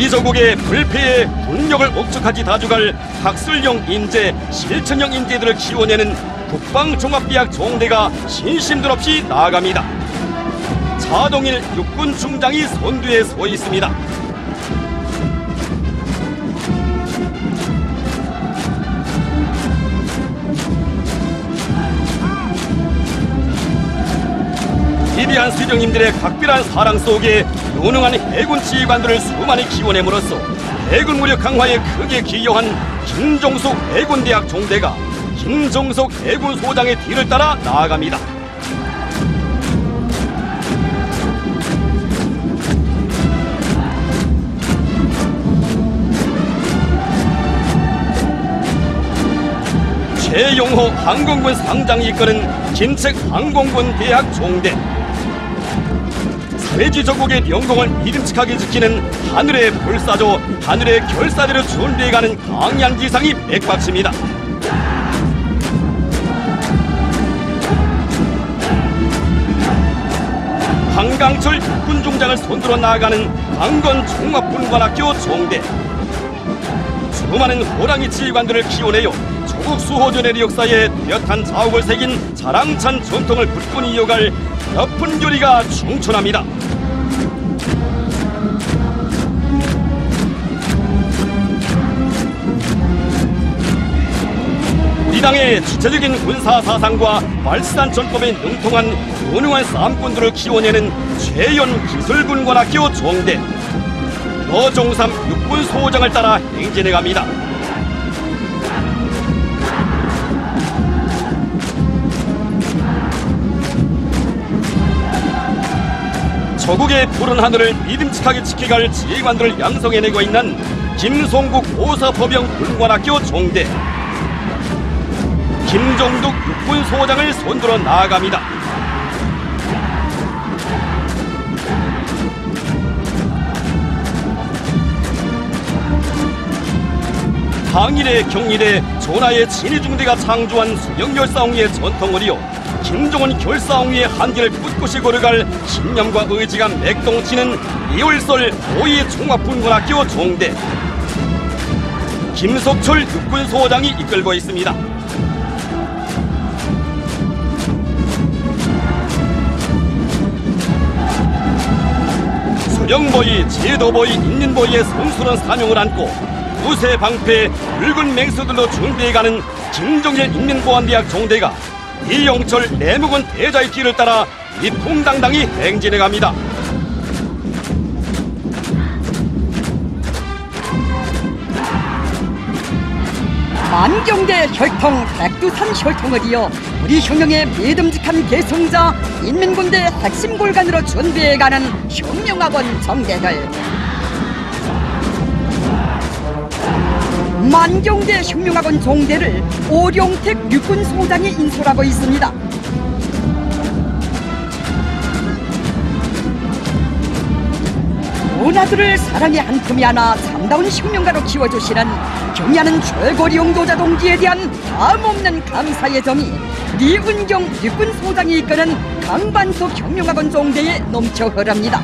미소국의 불패에 국력을 억척하지 다주갈 학술형 인재, 실천형 인재들을 키워내는 국방종합대학 종대가 신심들 없이 나아갑니다. 차동일 육군 중장이 선두에 서 있습니다. 기대한 수령님들의 각별한 사랑 속에 유능한 해군 지휘관들을 수많이 키워냄으로써 해군 무력 강화에 크게 기여한 김종석 해군대학 종대가 김종석 해군 소장의 뒤를 따라 나아갑니다. 최용호 항공군 상장이 이끄는 김책 항공군 대학 종대 사회주의 적국의 영광을 믿음직하게 지키는 하늘의 불사조 하늘의 결사대로 준비해가는 강한 기상이 맥박칩니다. 한강철 육군종장을 손들어 나아가는 강건 종합군관학교 종대. 수많은 호랑이 지휘관들을 키워내어 조국 수호전의 역사에 뚜렷한 자욱을 새긴 자랑찬 전통을 굳건히 이어갈 높은 교리가 충천합니다. 당의 주체적인 군사 사상과 발산 전법에 능통한 유능한 싸움꾼들을 키워내는 최연 기술군관학교 종대 어종삼 육군 소장을 따라 행진해 갑니다. 저국의 푸른 하늘을 믿음직하게 지켜갈 지휘관들을 양성해내고 있는 김송국 오사법영 군관학교 종대 김종덕 육군 소장을 손들어 나아갑니다. 항일의 경일에 조나의 진해중대가 창조한 수영열사홍의 전통을 이어 김종원 결사홍의 한계를 꿋꿋이 걸어갈 신념과 의지가 맥동치는 이월설 5위 종합군관학교 종대 김석철 육군소장이 이끌고 있습니다. 수령보이, 제도보이, 인민보이의 성스러운 사명을 안고 우세 방패, 붉은 맹수들로 준비해가는 김종일 인민보안대학 종대가 이영철 내무군 대자의 길을 따라 이통당당히 행진해갑니다. 만경대 혈통, 백두산 혈통을 이어 우리 혁명의 믿음직한 계승자 인민군대 핵심 골간으로 준비해가는 혁명학원 정대들 만경대 혁명학원 종대를 오룡택 육군 소장이 인솔하고 있습니다. 문화들을 사랑의 한 틈이 하나 참다운 혁명가로 키워주시는 경의하는 최고리 용도자 동지에 대한 다음 없는 감사의 정이 리은경 육군 소장이 이끄는 강반석 혁명학원 종대에 넘쳐 흐릅니다.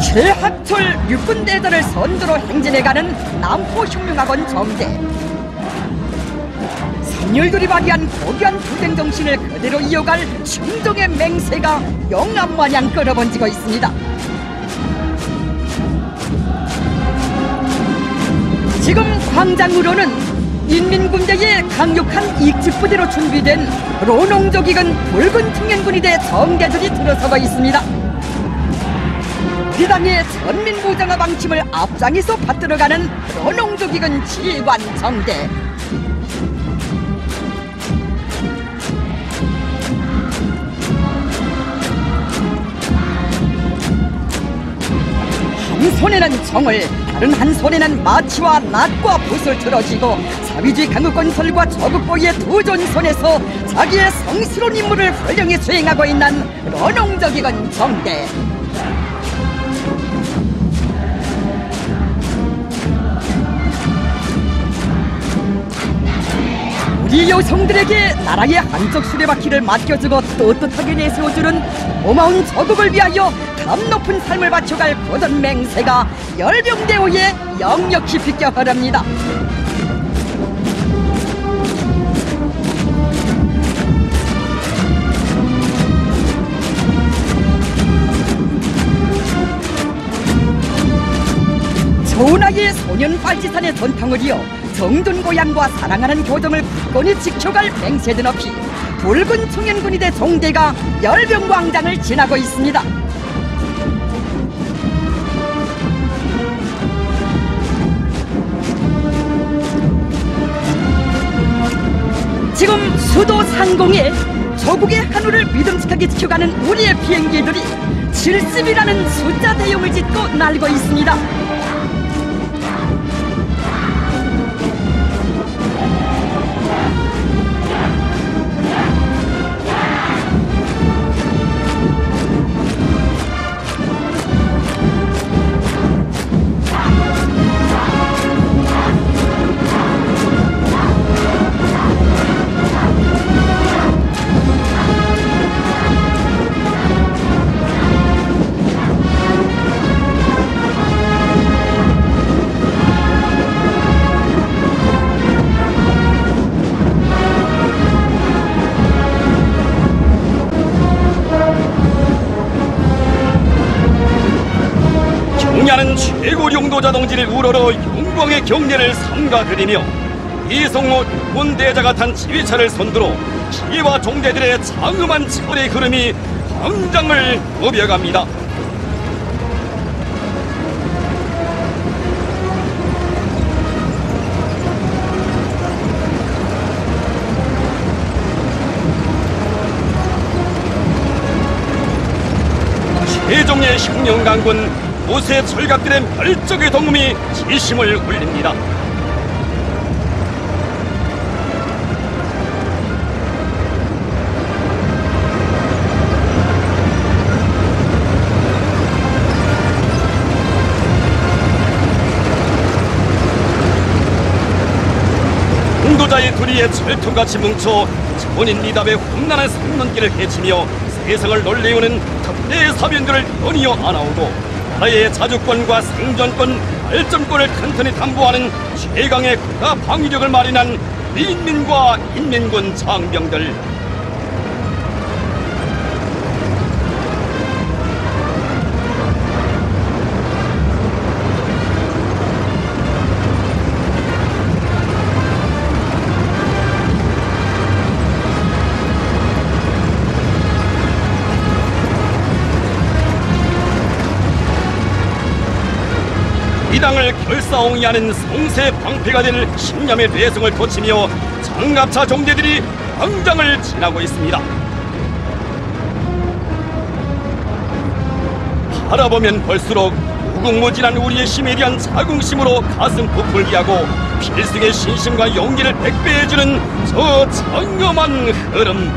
최학철 육군대전을 선두로 행진해가는 남포혁명학원 정대 선열들이 발휘한 고귀한 투쟁 정신을 그대로 이어갈 충동의 맹세가 영암마냥 끌어번지고 있습니다. 지금 광장으로는 인민군대의 강력한 익집부대로 준비된 로농족이건 붉은 청년군이대 정대들이 들어서고 있습니다. 우리 당의 전민부장화 방침을 앞장에서 받들어가는 로농족이건 지휘관 정대 한 손에는 정을 다른 한 손에는 마치와 낫과 붓을 들어쥐고 사위주의 강국건설과 저국보의 두 존손에서 자기의 성스러운 임무를 훌륭히 수행하고 있는 런홍적이건 정대 우리 여성들에게 나라의 한쪽 수레바퀴를 맡겨주고 떳떳하게 내세워주는 고마운 저국을 위하여 감 높은 삶을 바쳐갈 고전 맹세가 열병대오에 역력히 비껴 흐릅니다. 조은하게 손 소년 빨치산의 전통을 이어 정든 고향과 사랑하는 교정을 굳건히 지켜갈 맹세드 높이 붉은 청년군이 대 종대가 열병광장을 지나고 있습니다. 지금 수도 상공에 조국의 한우를 믿음직하게 지켜가는 우리의 비행기들이 70이라는 숫자 대용을 짓고 날고 있습니다. 최고 용도자 동지를 우러러 영광의 경례를 삼가드리며 이성호 군대자가 탄 지휘차를 선두로 시와 종대들의 장엄한 철의 흐름이 광장을 업여갑니다. 최종의 혁명강군 모세 철갑들의 멸적의 동음이 지심을 울립니다. 공도자의 둘이의 철통같이 뭉쳐 전인 미답의 험난한 상론길을 헤치며 세상을 놀래우는 특대 사변들을 연이어 안아오고 나라의 자주권과 생존권, 발전권을 튼튼히 담보하는 최강의 국가 방위력을 마련한 인민과 인민군 장병들 이 당을 결사옹이하는 성세 방패가 될 신념의 내성을 돋치며 장갑차 종대들이 광장을 지나고 있습니다. 바라보면 볼수록 무궁무진한 우리의 힘에 대한 자긍심으로 가슴 부풀게 하고 필승의 신심과 용기를 백배해주는 저 장엄한 흐름.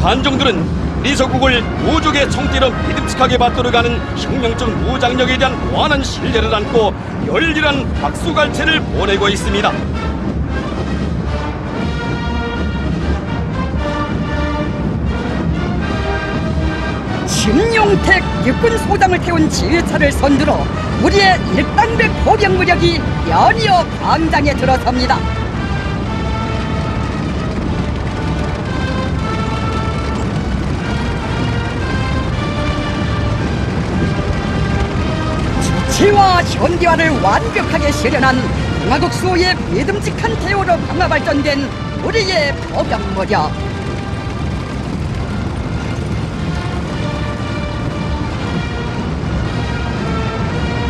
관종들은 조국을 우족의 총대로 믿음직하게 받들어가는 혁명적 무장력에 대한 무한한 신뢰를 안고 열렬한 박수갈채를 보내고 있습니다. 김용택 육군 소장을 태운 지휘차를 선두로 우리의 일당백 포병 무력이 연이어 광장에 들어섭니다. 주체와 현대화를 완벽하게 실현한 공화국 수호의 믿음직한 대우로 강화 발전된 우리의 무력.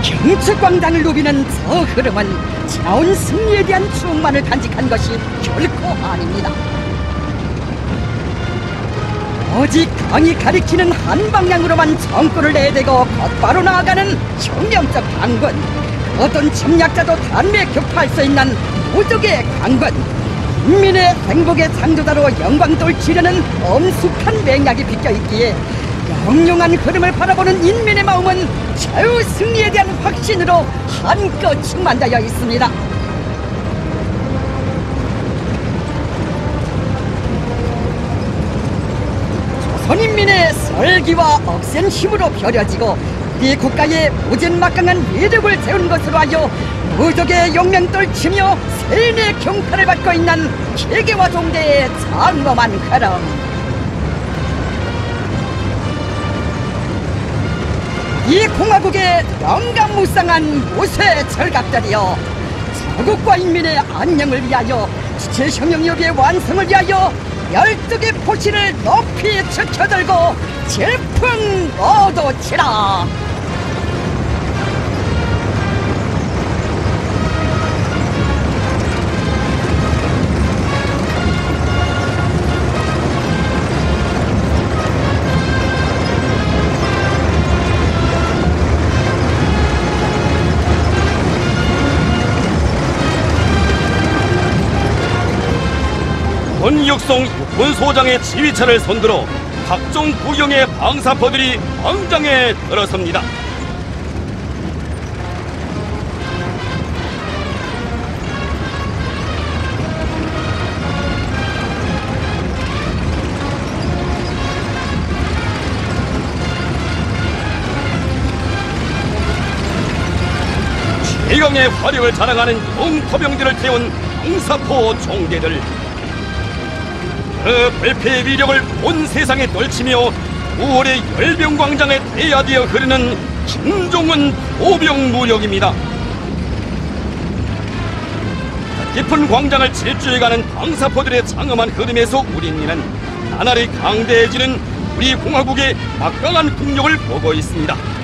경축광장을 누비는 저 흐름은 차원 승리에 대한 추억만을 간직한 것이 결코 아닙니다. 오직 강이 가리키는 한 방향으로만 정권을 내대고 곧바로 나아가는 혁명적 강군 어떤 침략자도 단매 격파할 수 있는 무적의 강군 인민의 행복의 창조자로 영광돌 지려는 엄숙한 맹약이 비껴있기에 영롱한 흐름을 바라보는 인민의 마음은 자유 승리에 대한 확신으로 한껏 충만되어 있습니다. 선인민의 설기와 억센 힘으로 벼려지고 우리 국가의 무진막강한 위력을 세운 것으로 하여 무적의 용맹돌 치며 세뇌 경탄을 받고 있는 기계와 종대의 장엄한 흐름. 이 공화국의 영감무쌍한 모세 철갑들이여 자국과 인민의 안녕을 위하여 지체 혁명력의 완성을 위하여 열두 개 포시를 높이 지켜들고 질풍 얻어치라 권육성 육군소장의 지휘차를 손들어 각종 구경의 방사포들이 광장에 들어섭니다. 최강의 화력을 자랑하는 용포병들을 태운 방사포 종대들 그 불패의 위력을 온 세상에 떨치며 5월의 열병광장에 대야되어 흐르는 김종은 보병무력입니다. 깊은 광장을 질주해가는 방사포들의 장엄한 흐름에서 우리는 나날이 강대해지는 우리 공화국의 막강한 국력을 보고 있습니다.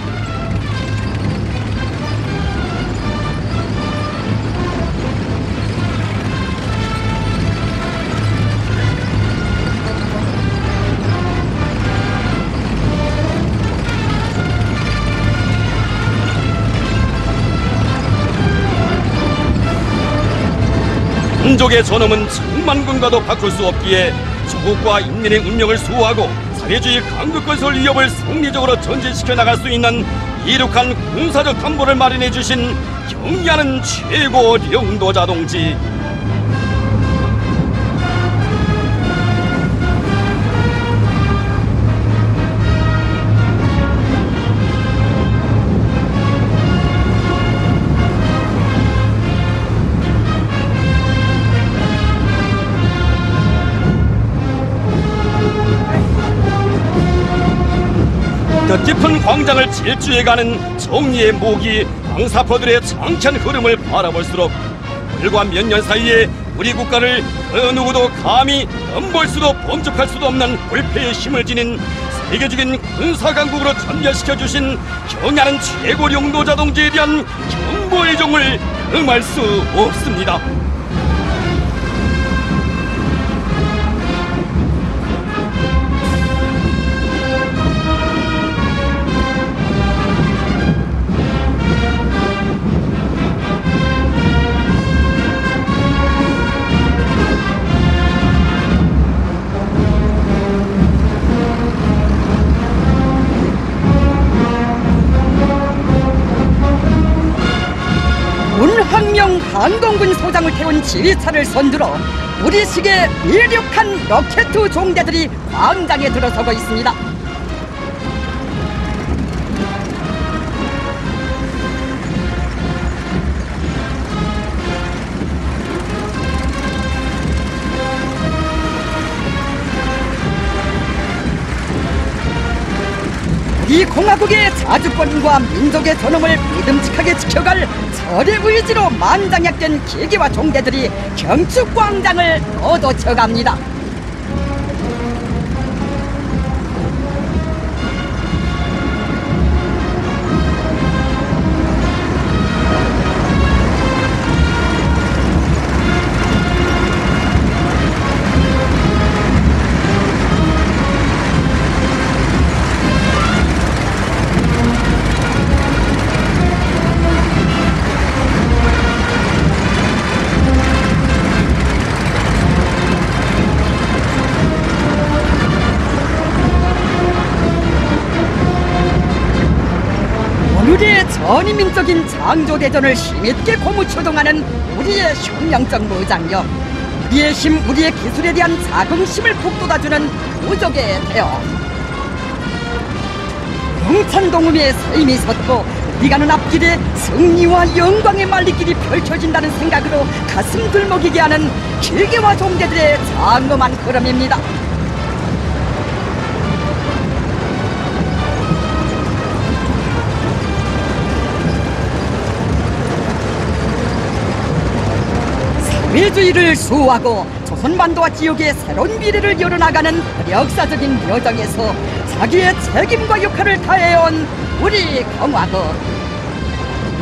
민족의 존엄은 천만군과도 바꿀 수 없기에 조국과 인민의 운명을 수호하고 사회주의 강국건설 위협을 승리적으로 전진시켜 나갈 수 있는 이룩한 군사적 담보를 마련해 주신 경의하는 최고領導자 동지 뜻깊은 광장을 질주해가는 정의의 목이 방사포들의 창찬 흐름을 바라볼수록 불과 몇 년 사이에 우리 국가를 그 누구도 감히 넘볼 수도 범접할 수도 없는 불패의 힘을 지닌 세계적인 군사강국으로 전멸시켜 주신 경야는 최고 용도자 동지에 대한 경보의 정을 금할 수 없습니다. 항공군 소장을 태운 지휘차를 손들어 우리식의 이력한 로켓 종대들이 광장에 들어서고 있습니다. 이 공화국의 자주권과 민족의 존엄을 믿음직하게 지켜갈 절의 의지로 만장약된 기계와 종대들이 경축광장을 얻어쳐갑니다. 전인민적인 창조대전을 힘있게 고무추동하는 우리의 혁명적 무장력 우리의 힘, 우리의 기술에 대한 자긍심을 북돋아주는 부족의 태어 영찬동음의 서임이 섰고 우리가는 앞길에 승리와 영광의 말리길이 펼쳐진다는 생각으로 가슴 들먹이게 하는 길게와 종대들의 장엄한 흐름입니다 사회주의를 수호하고 조선반도와 지역의 새로운 미래를 열어나가는 역사적인 여정에서 자기의 책임과 역할을 다해온 우리 공화국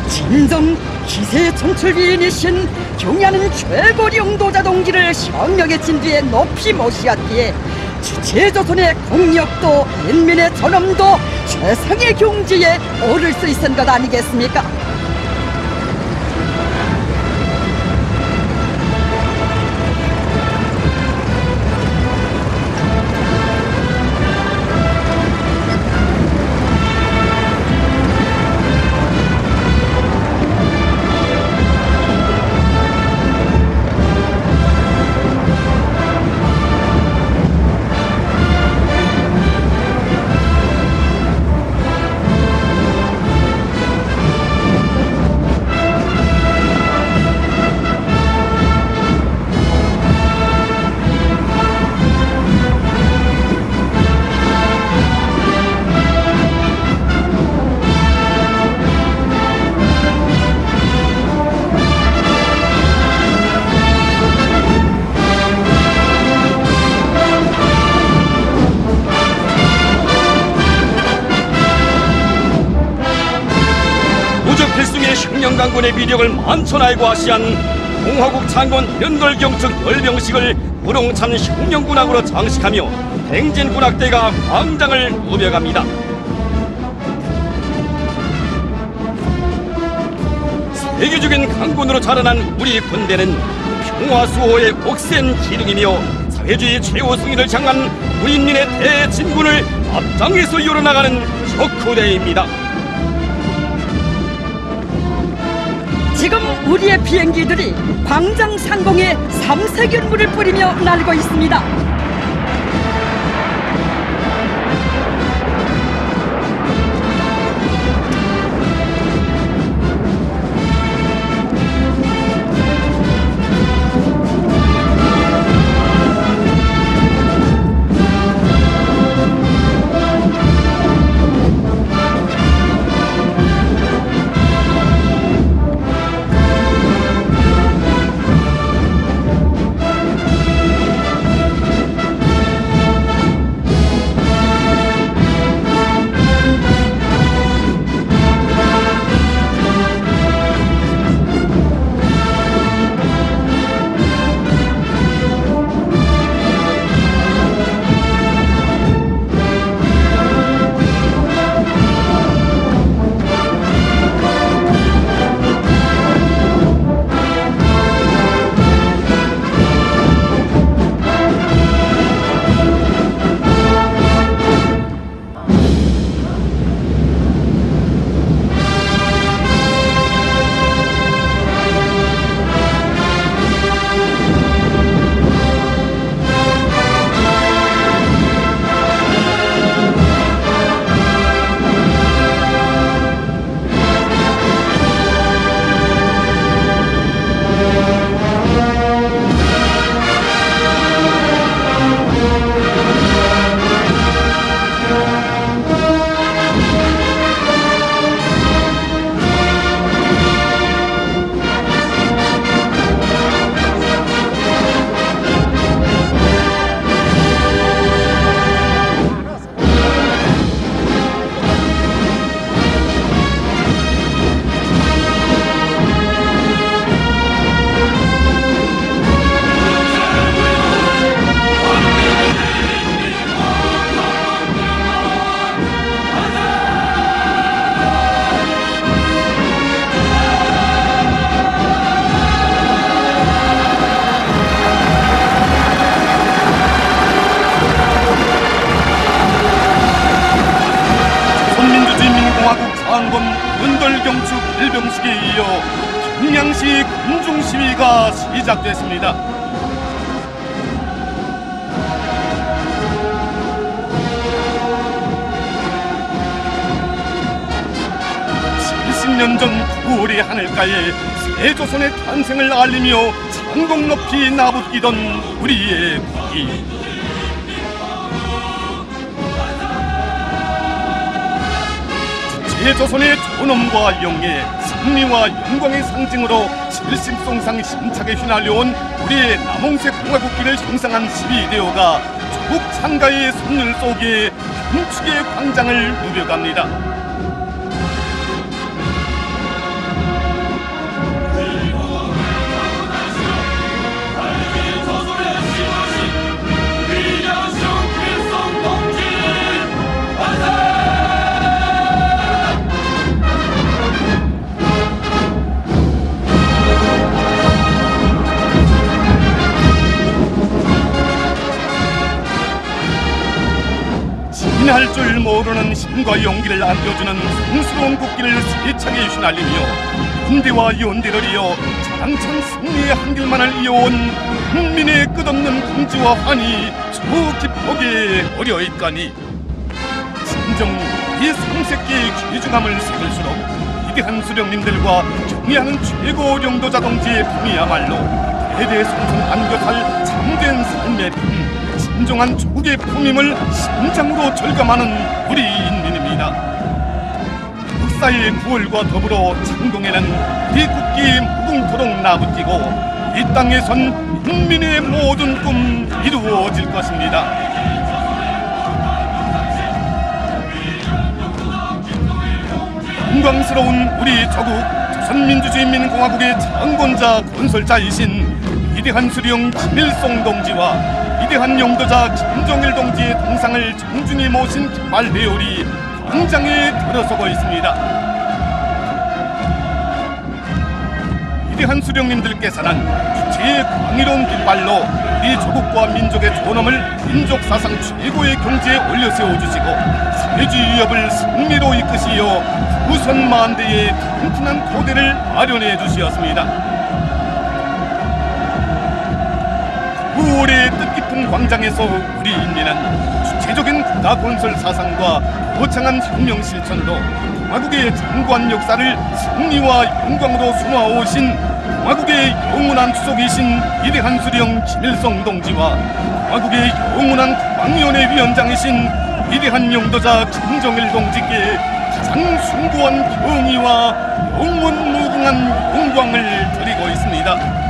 진정 기세의 천출위인이신 경의하는 최고 영도자 동지를 성령의 진주에 높이 모시었기에 주체조선의 국력도 인민의 전엄도 최상의 경지에 오를 수 있은 것 아니겠습니까? 위력을 만천하고 아시한 공화국 창건 연돌 경축 열병식을 무롱찬 흉령군악으로 장식하며 행진군악대가 광장을 누벼갑니다. 세계적인 강군으로 자라난 우리 군대는 평화수호의 옥센 기둥이며 사회주의 최후 승리를 향한 우리 인민의 대진군을 앞장에서 이뤄나가는 척후대입니다. 지금 우리의 비행기들이 광장 상공에 삼색연물을 뿌리며 날고 있습니다. 나부끼던 우리의 국기 제조선의 존엄과 영예, 승리와 영광의 상징으로 칠십송상 심차게 휘날려온 우리의 남홍색 공화국기를 형상한 12대호가 조국 창가의 손을 속에 감축의 광장을 누벼갑니다. 진할 줄 모르는 힘과 용기를 안겨주는 성스러운 국기를 세차게 휘날리며 군대와 연대를 이어 장창 승리의 한길만을 이어온 국민의 끝없는 긍지와 환희 저 기폭에 어려있까니 진정 이 삼색기의 귀중함을 새길수록 위대한 수령님들과 경의하는 최고 용도자 동지의 품이야말로 대대손손 안겨살 참된 삶의 품 진정한 조국의 품임을 심장으로 절감하는 우리 인민입니다. 역사의 구월과 더불어 창동에는 이 국기 무궁토록 나부끼고 이 땅에선 국민의 모든 꿈 이루어질 것입니다. 영광스러운 우리 조국 조선민주주의인민공화국의 창건자 건설자이신 위대한 수령 김일성 동지와 위대한 용도자 김정일 동지의 동상을 정중히 모신 깃발 대열이 광장에 들어서고 있습니다. 위대한 수령님들께서는 주체의 광의로운 깃발로 우리 조국과 민족의 존엄을 민족 사상 최고의 경지에 올려 세워주시고 사회주의 위협을 승리로 이끄시어 우선 만대의 튼튼한 토대를 마련해 주시었습니다. 우리의 뜻깊은 광장에서 우리 인민은 주체적인 국가 건설 사상과 거창한 혁명 실천으로 공화국의 장관 역사를 승리와 영광으로 수놓아오신 공화국의 영원한 추석이신 위대한 수령 김일성 동지와 공화국의 영원한 국방위원회 위원장이신 위대한 용도자 김정일 동지께 가장 숭고한 경의와 영원 무궁한 영광을 드리고 있습니다.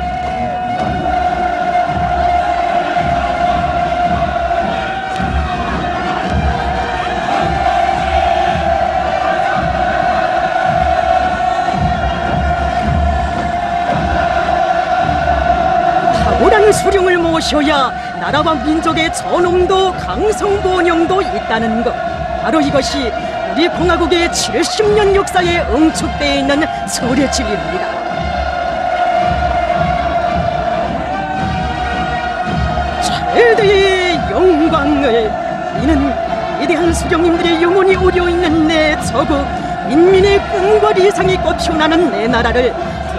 모셔야 나라와 민족의 전홍도 강성번영도 있다는 것. 바로 이것이 우리 공화국의 70년 역사에 응축되어 있는 진리입니다. 최대의 영광을. 이는 위대한 수령님들의 영혼이 오려있는 내 저국 인민의 꿈과 리상이 꽃피어나는 내 나라를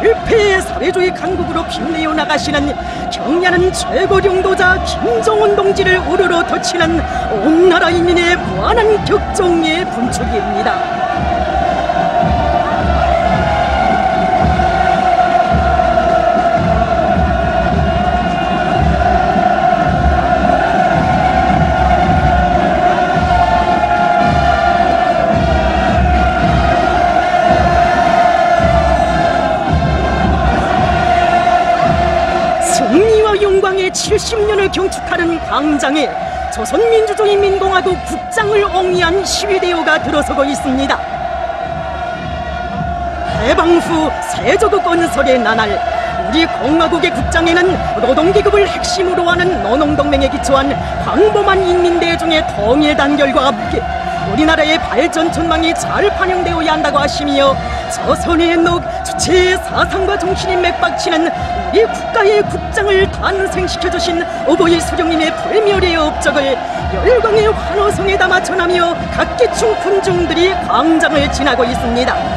불패의 사회주의 강국으로 빛내어 나가시는 경야는 최고 용도자 김정은 동지를 우르르 덮치는 온 나라 인민의 무한한 격정의 분축입니다. 경축하는 광장에 조선민주주의인민공화국 국장을 옹이한 시위대요가 들어서고 있습니다. 해방 후 세조국 건설의 나날 우리 공화국의 국장에는 노동계급을 핵심으로 하는 노농동맹에 기초한 광범한 인민대중의 통일 단결과 함께 우리나라의 발전 전망이 잘 반영되어야 한다고 하시며 조선의 녹 주체의 사상과 정신이 맥박치는 우리 국가의 국장을 탄생시켜 주신 오보이 수령님의 불멸의 업적을 열광의 환호성에 담아 전하며 각기충 군중들이 광장을 지나고 있습니다.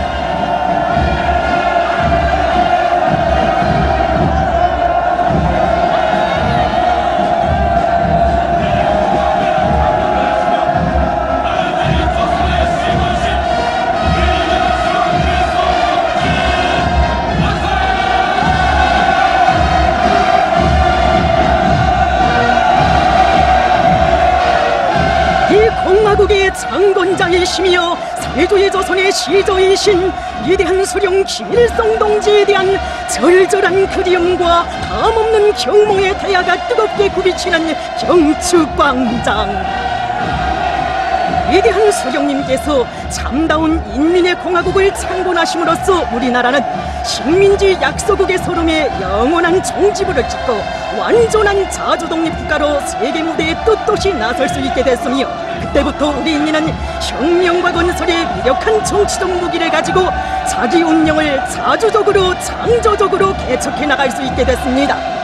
장건장이시며 사회주의 조선의 시조이신 위대한 수령 김일성 동지에 대한 절절한 그리움과 다음없는 경몽의 태야가 뜨겁게 굽이치는 경축광장. 위대한 수령님께서 참다운 인민의 공화국을 창건하심으로써 우리나라는 식민지 약소국의 서름에 영원한 종지부를 찍고 완전한 자주독립 국가로 세계 무대에 떳떳이 나설 수 있게 됐으며 그 때부터 우리 인민은 혁명과 건설의 위력한 정치적 무기를 가지고 자기 운명을 자주적으로 창조적으로 개척해 나갈 수 있게 됐습니다.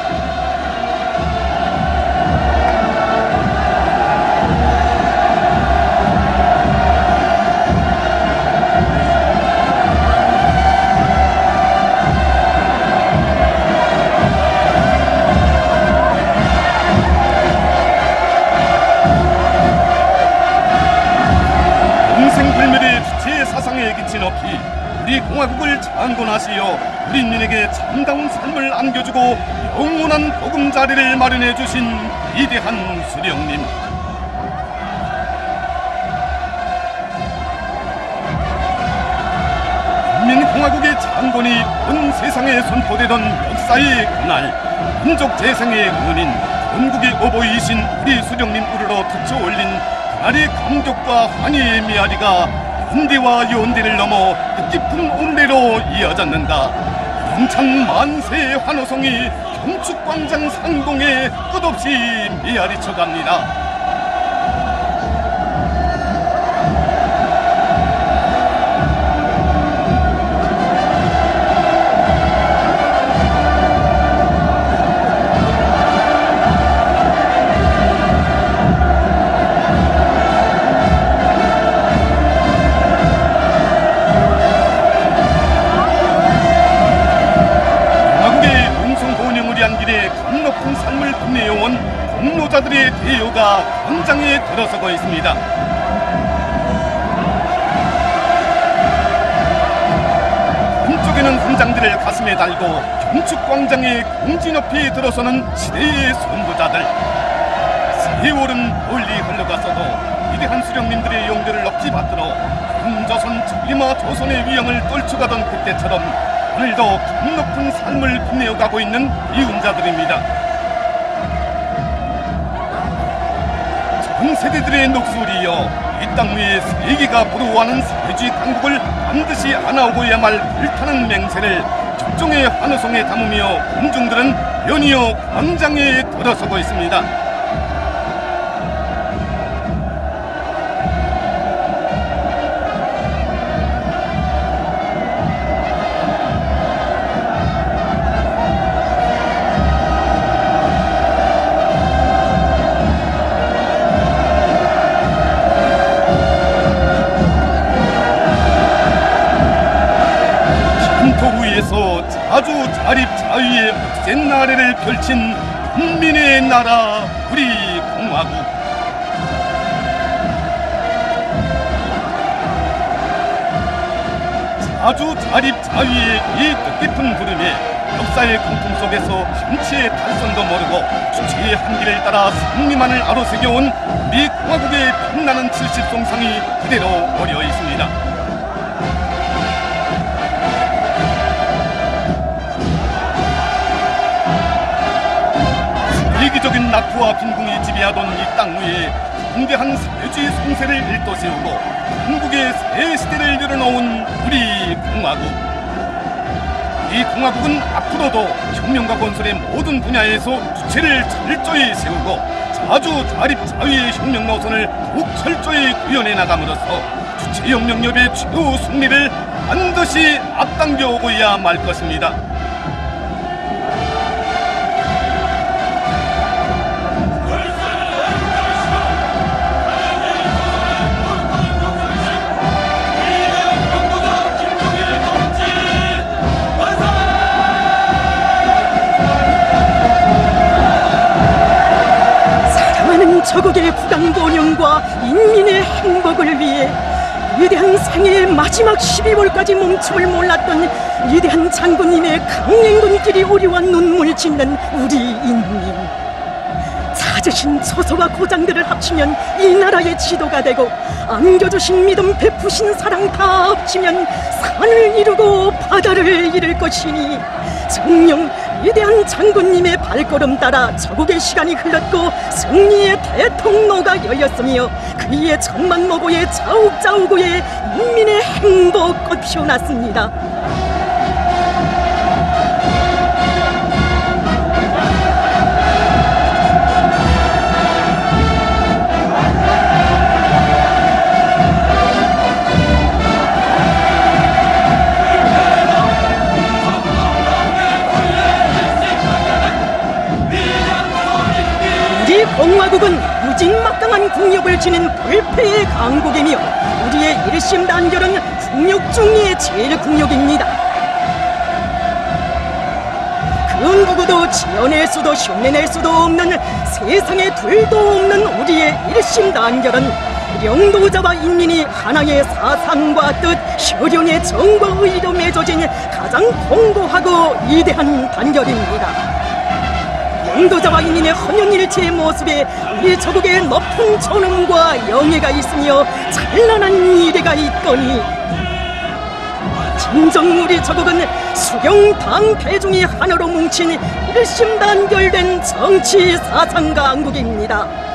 공화국을 창건하시어 우리 인민에게 참다운 삶을 안겨주고 영원한 보금자리를 마련해 주신 위대한 수령님. 인민공화국의 창건이 온 세상에 선포되던 역사의 그날 민족 재생의 은인 건국의 어버이이신 우리 수령님 우르러 터쳐 올린 그날의 감격과 환희의 미아리가 현대와 연대를 넘어 뜻깊은 온대로 이어졌는가 영창 만세의 환호성이 경축광장 상동에 끝없이 미아리쳐 갑니다. 들어서고 있습니다. 한쪽에는 훈장들을 가슴에 달고 경축광장의 공지 높이 들어서는 시대의 선구자들 세월은 멀리 흘러가서도 위대한 수령님들의 용대를 억지 받들어 흥조선 천리마 조선의 위영을 떨쳐가던 그때처럼 오늘도 강 높은 삶을 빛내어가고 있는 이운자들입니다. 전 세대들의 녹소리여 이 땅 위에 세계가 부러워하는 사회주의 강국을 반드시 안아오고야 말 불타는 맹세를 적종의 환호성에 담으며 군중들은 연이어 광장에 들어서고 있습니다. 펼친 국민의 나라 우리 공화국 자주 자립 자위의 이 뜻깊은 부름에 역사의 공풍 속에서 한치의 탈선도 모르고 주체의 한길을 따라 승리만을 아로새겨온 우리 공화국의 빛나는 칠십송상이 그대로 어려 있습니다. 이기적인 낙후와 빈궁이 지배하던 이 땅 위에 공대한 사회주의 성세를 일도 세우고 한국의 새 시대를 열어놓은 우리 공화국 이 공화국은 앞으로도 혁명과 건설의 모든 분야에서 주체를 철저히 세우고 자주 자립 자위의 혁명 노선을 더욱 철저히 구현해 나감으로써 주체혁명협의 최후 승리를 반드시 앞당겨 오고야 말 것입니다. 행복을 위해 위대한 생애의 마지막 12월까지 멈춤을 몰랐던 위대한 장군님의 강행군길이 우리와 눈물 짓는 우리 인민. 가지신 처소와 고장들을 합치면 이 나라의 지도가 되고 안겨주신 믿음 베푸신 사랑 다 합치면 산을 이루고 바다를 이룰 것이니 정녕 위대한 장군님의 발걸음 따라 저국의 시간이 흘렀고 승리의 대통로가 열렸으며 그이의 천만모고의 자욱자우고의 인민의 행복 꽃 피어났습니다. 공화국은 무진막강한 국력을 지닌 불패의 강국이며 우리의 일심 단결은 국력 중의 제일 국력입니다. 그 누구도 지어낼 수도 흉내낼 수도 없는 세상에 둘도 없는 우리의 일심 단결은 영도자와 인민이 하나의 사상과 뜻, 효령의 정과 의로 맺어진 가장 공고하고 위대한 단결입니다. 영도자와 인민의 헌연일체의 모습에 우리 저국의 높은 존엄과 영예가 있으며 찬란한 미래가 있거니 진정 우리 저국은 수경당 대중이 하나로 뭉친 일심단결된 정치 사상 강국입니다.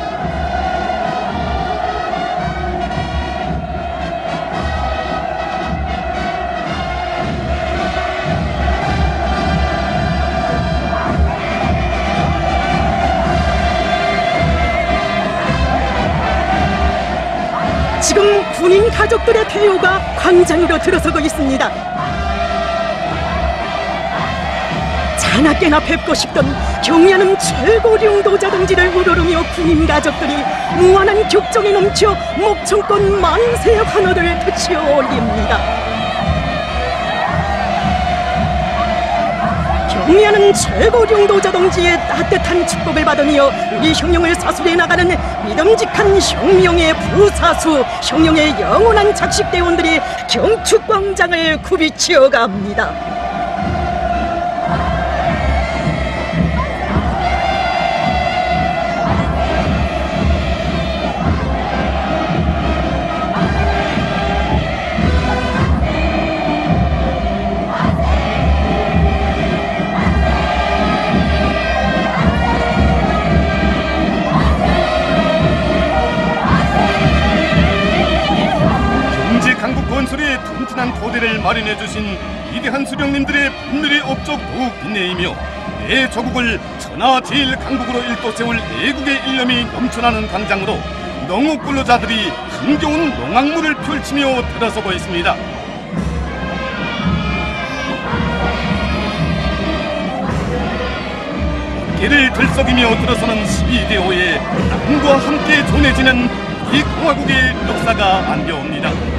가족들의 대우가 광장으로 들어서고 있습니다. 자나깨나 뵙고 싶던 경의하는 최고 령 도자 동지를 우러르며 군인 가족들이 무한한 격정에 넘쳐 목청껏 만세 환호를 터치어 올립니다. 경의하는 최고 령도자 동지의 따뜻한 축복을 받으며 우리 혁명을 사수해 나가는 믿음직한 혁명의 부사수, 혁명의 영원한 작식대원들이 경축광장을 굽이치어 갑니다. 토대를 마련해 주신 위대한 수령님들의 분들의 업적 더욱 빛내이며 내 조국을 천하 제일 강국으로 일도 세울 애국의 일념이 넘쳐나는 광장으로 농업 근로자들이 흥겨운 농악물을 펼치며 들어서고 있습니다. 길을 들썩이며 들어서는 12대호에 남과 함께 존해지는 이 공화국의 역사가 안겨옵니다.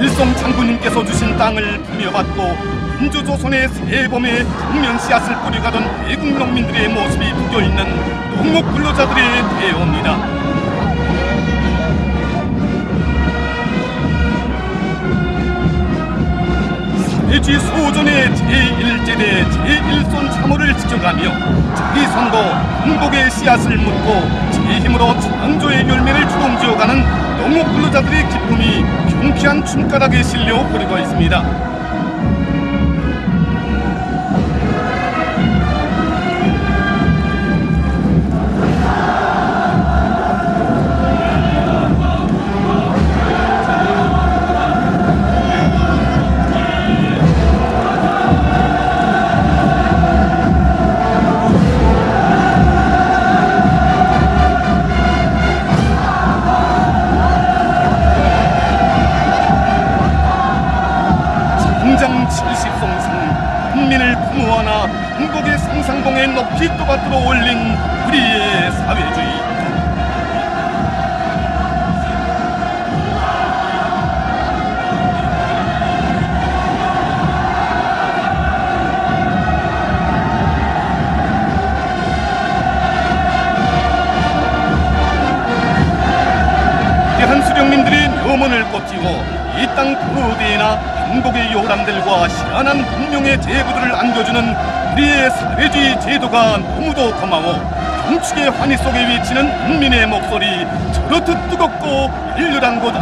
일성 장군님께서 주신 땅을 부여받고 민주조선의 세범에 국면 씨앗을 뿌려가던 외국 농민들의 모습이 묶여있는 농업 근로자들의 대어입니다. 사회주의 소전의 제1제대 제1손 참호를 지켜가며 자기 선거 행복의 씨앗을 묻고 제 힘으로 창조의 열매를 주동지어가는 농업 근로자들의 기쁨이 경쾌한 춤가락에 실려 버리고 있습니다.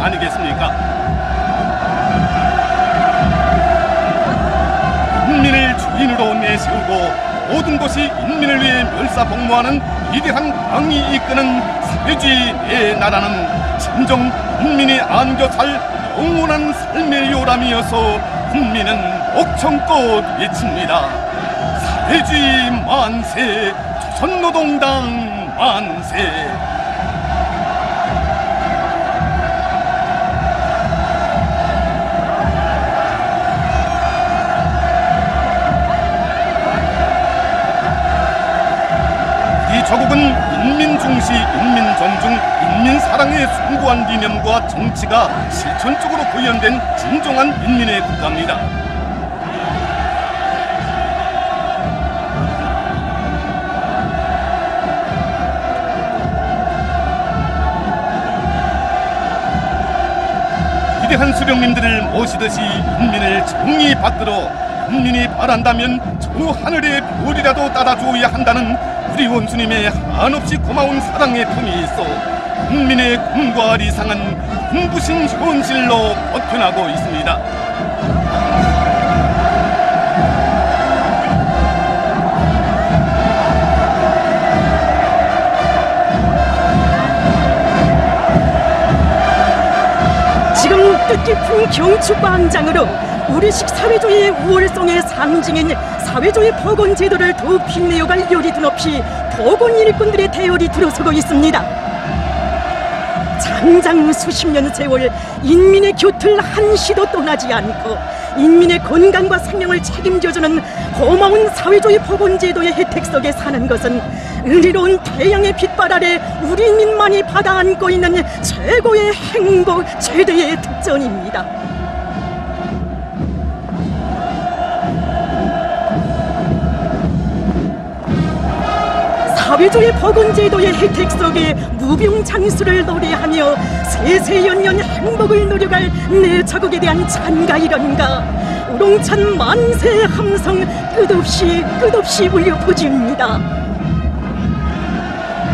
아니겠습니까? 국민을 주인으로 내세우고 모든 것이 인민을 위해 멸사복무하는 위대한 왕이 이끄는 사회주의 내 나라는 진정 국민이 안겨 살 영원한 삶의 요람이어서 국민은 옥청껏 외칩니다. 사회주의 만세, 조선노동당 만세. 사랑의 숭고한理念과 정치가 실천적으로 구현된 진정한 인민의 국가입니다. 위대한 수령님들을 모시듯이 인민을 정의 받들어 인민이 바란다면 저 하늘의 별이라도 따라주어야 한다는 우리 원수님의 한없이 고마운 사랑의 품이 있어 국민의 꿈과 리상은 꿈부신 현실로 버텨나고 있습니다. 지금 뜻깊은 경축광장으로 우리식 사회주의의 우월성의 상징인 사회주의 복원 제도를 더욱 빛내어갈 요리 드높이 복원 일꾼들의 대열이 들어서고 있습니다. 장장 수십 년 세월 인민의 곁을 한시도 떠나지 않고 인민의 건강과 생명을 책임져주는 고마운 사회주의 복원제도의 혜택 속에 사는 것은 의리로운 태양의 빛발 아래 우리 인민만이 받아 안고 있는 최고의 행복, 최대의 특전입니다. 사회주의 복원제도의 혜택 속에 무병장수를 노래하며 세세연년 행복을 누려갈 내 자국에 대한 찬가 이런가 우롱찬 만세 함성 끝없이 끝없이 울려 퍼집니다.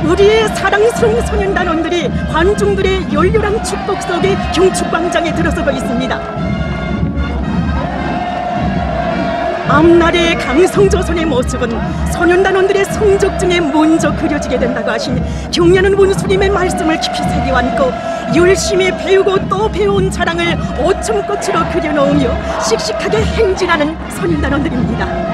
우리의 사랑스러운 소년단원들이 관중들의 열렬한 축복 속에 경축광장에 들어서고 있습니다. 앞날의 강성조선의 모습은 소년단원들의 성적 중에 먼저 그려지게 된다고 하신 경려는 원수님의 말씀을 깊이 새겨안고 열심히 배우고 또 배운 자랑을 오춤꽃으로 그려놓으며 씩씩하게 행진하는 소년단원들입니다.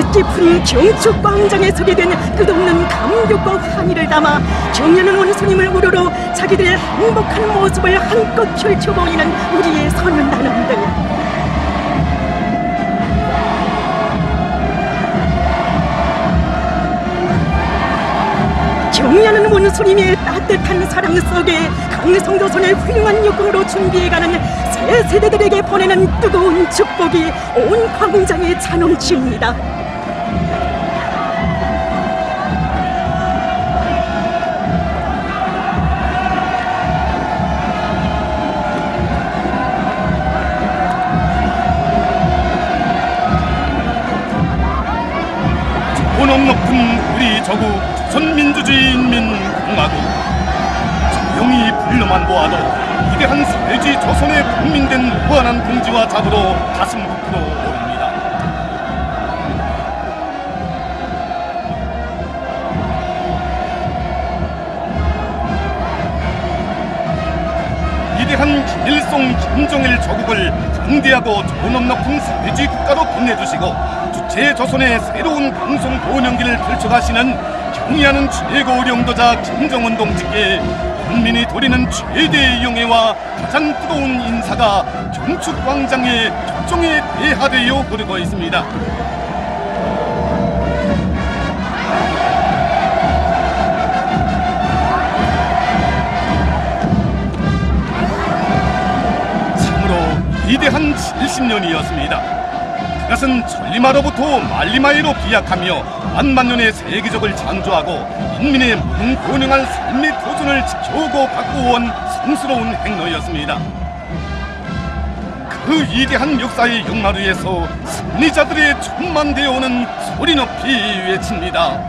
뜻깊은 경축 광장에 서게 된 끝없는 감격과 환희를 담아 경려는 원수님을 우러러 자기들의 행복한 모습을 한껏 펼쳐 보이는 우리의 선언단원들 경려는 원수님의 따뜻한 사랑 속에 강성도선의 훌륭한 역공으로 준비해가는 새 세대들에게 보내는 뜨거운 축복이 온 광장에 차넘칩니다. 본업 높은 우리 저국 조선민주주의 인민공화국 조용히 불러만 보아도 위대한 사회주의 조선의 국민된 무한한 공지와 자부로 가슴 부풀어 오릅니다. 위대한 김일성, 김정일 조국을 강대하고 존엄 높은 사회주의 국가로 빛내주시고 주체 조선의 새로운 방송 본연기를 펼쳐가시는 경의하는 최고領도자 김정은 동지께 국민이 드리는 최대의 영예와 가장 뜨거운 인사가 경축광장의 격정에 대하되어 흐르고 있습니다. 참으로 위대한 70년이었습니다. 이것은 천리마로부터 말리마이로 비약하며 만만년의 세계적을 창조하고 인민의 무궁고능한 삶의 도전을 지켜오고 바꾸어온 성스러운 행로였습니다. 그 위대한 역사의 역마루에서 승리자들의 천만되어 오는 소리 높이 외칩니다.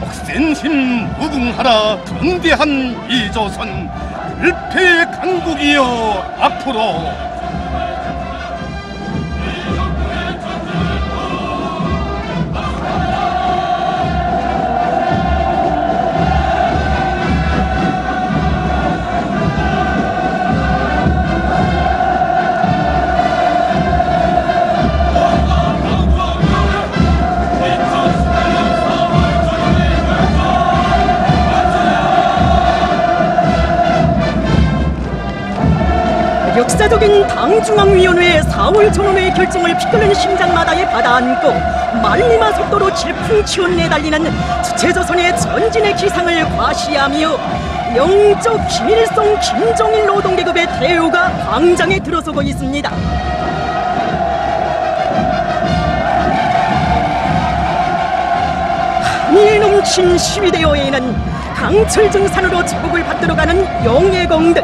억센 힘 무궁하라 전대한 이 조선 불패 강국이여 앞으로 역사적인 당중앙위원회 4월 전원회의 결정을 피끓는 심장마다에 받아안고 말리마 속도로 질풍치원 내달리는 주체조선의 전진의 기상을 과시하며 영적 김일성 김정일 노동계급의 대우가 광장에 들어서고 있습니다. 한일 넘친 시위대여에는 강철 증산으로 제국을 받들어 가는 영예공들,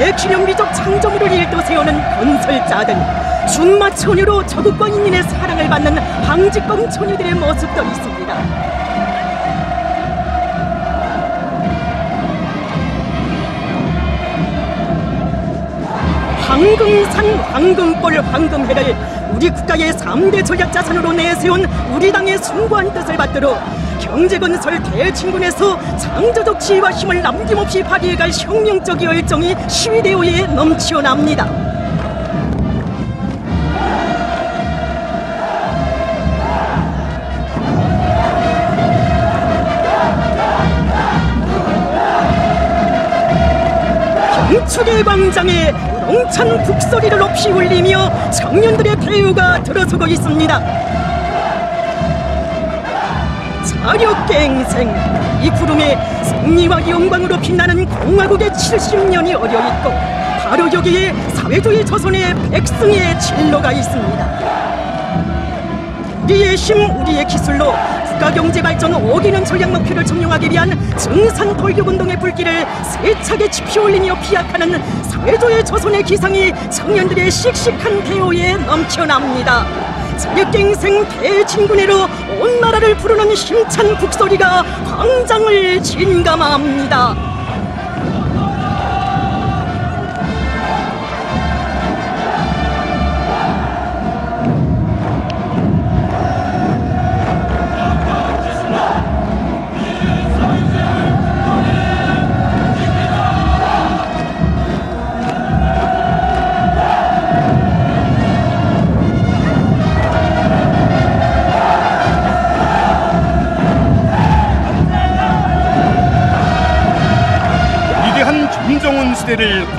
대기념비적 창조물을 일도 세우는 건설자들, 준마 처녀로 저국과 인민의 사랑을 받는 방직검 처녀들의 모습도 있습니다. 황금산 황금볼 황금해를 우리 국가의 3대 전략자산으로 내세운 우리 당의 숭고한 뜻을 받들어 경제건설 대진군에서 창조적 지혜와 힘을 남김없이 발휘해갈 혁명적 열정이 시위대오에 넘치어납니다. 경축의 광장에 우렁찬 북소리를 높이 울리며 청년들의 대우가 들어서고 있습니다. 자력갱생 이 구름에 승리와 영광으로 빛나는 공화국의 70년이 어려 있고 바로 여기에 사회주의 조선의 백승의 진로가 있습니다. 우리의 힘, 우리의 기술로 국가 경제 발전 5기는 전략 목표를 점령하기 위한 증산 돌격 운동의 불길을 세차게 지피올리며 피약하는 사회주의 조선의 기상이 청년들의 씩씩한 대오에 넘쳐납니다. 자력갱생 대진군회로 온 나라를 부르는 힘찬 북소리가 광장을 진감합니다.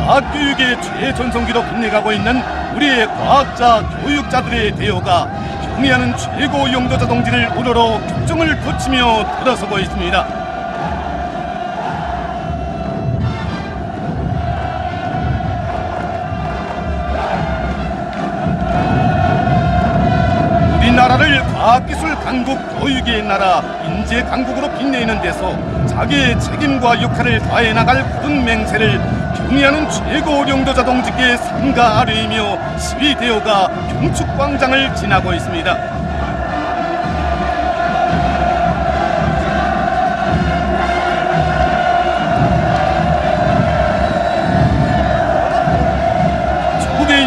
과학교육의 최전성기로 빛내가고 있는 우리의 과학자, 교육자들의 대우가 경의하는 최고 용도자 동지를 우러러 격정을 거치며 들어서고 있습니다. 우리나라를 과학기술 강국 교육의 나라 인재 강국으로 빛내는 데서 자기의 책임과 역할을 다해 나갈 굳은 맹세를 경의하는 최고 용도자 동지께 삼가 아뢰이며 시위 대오가 경축광장을 지나고 있습니다.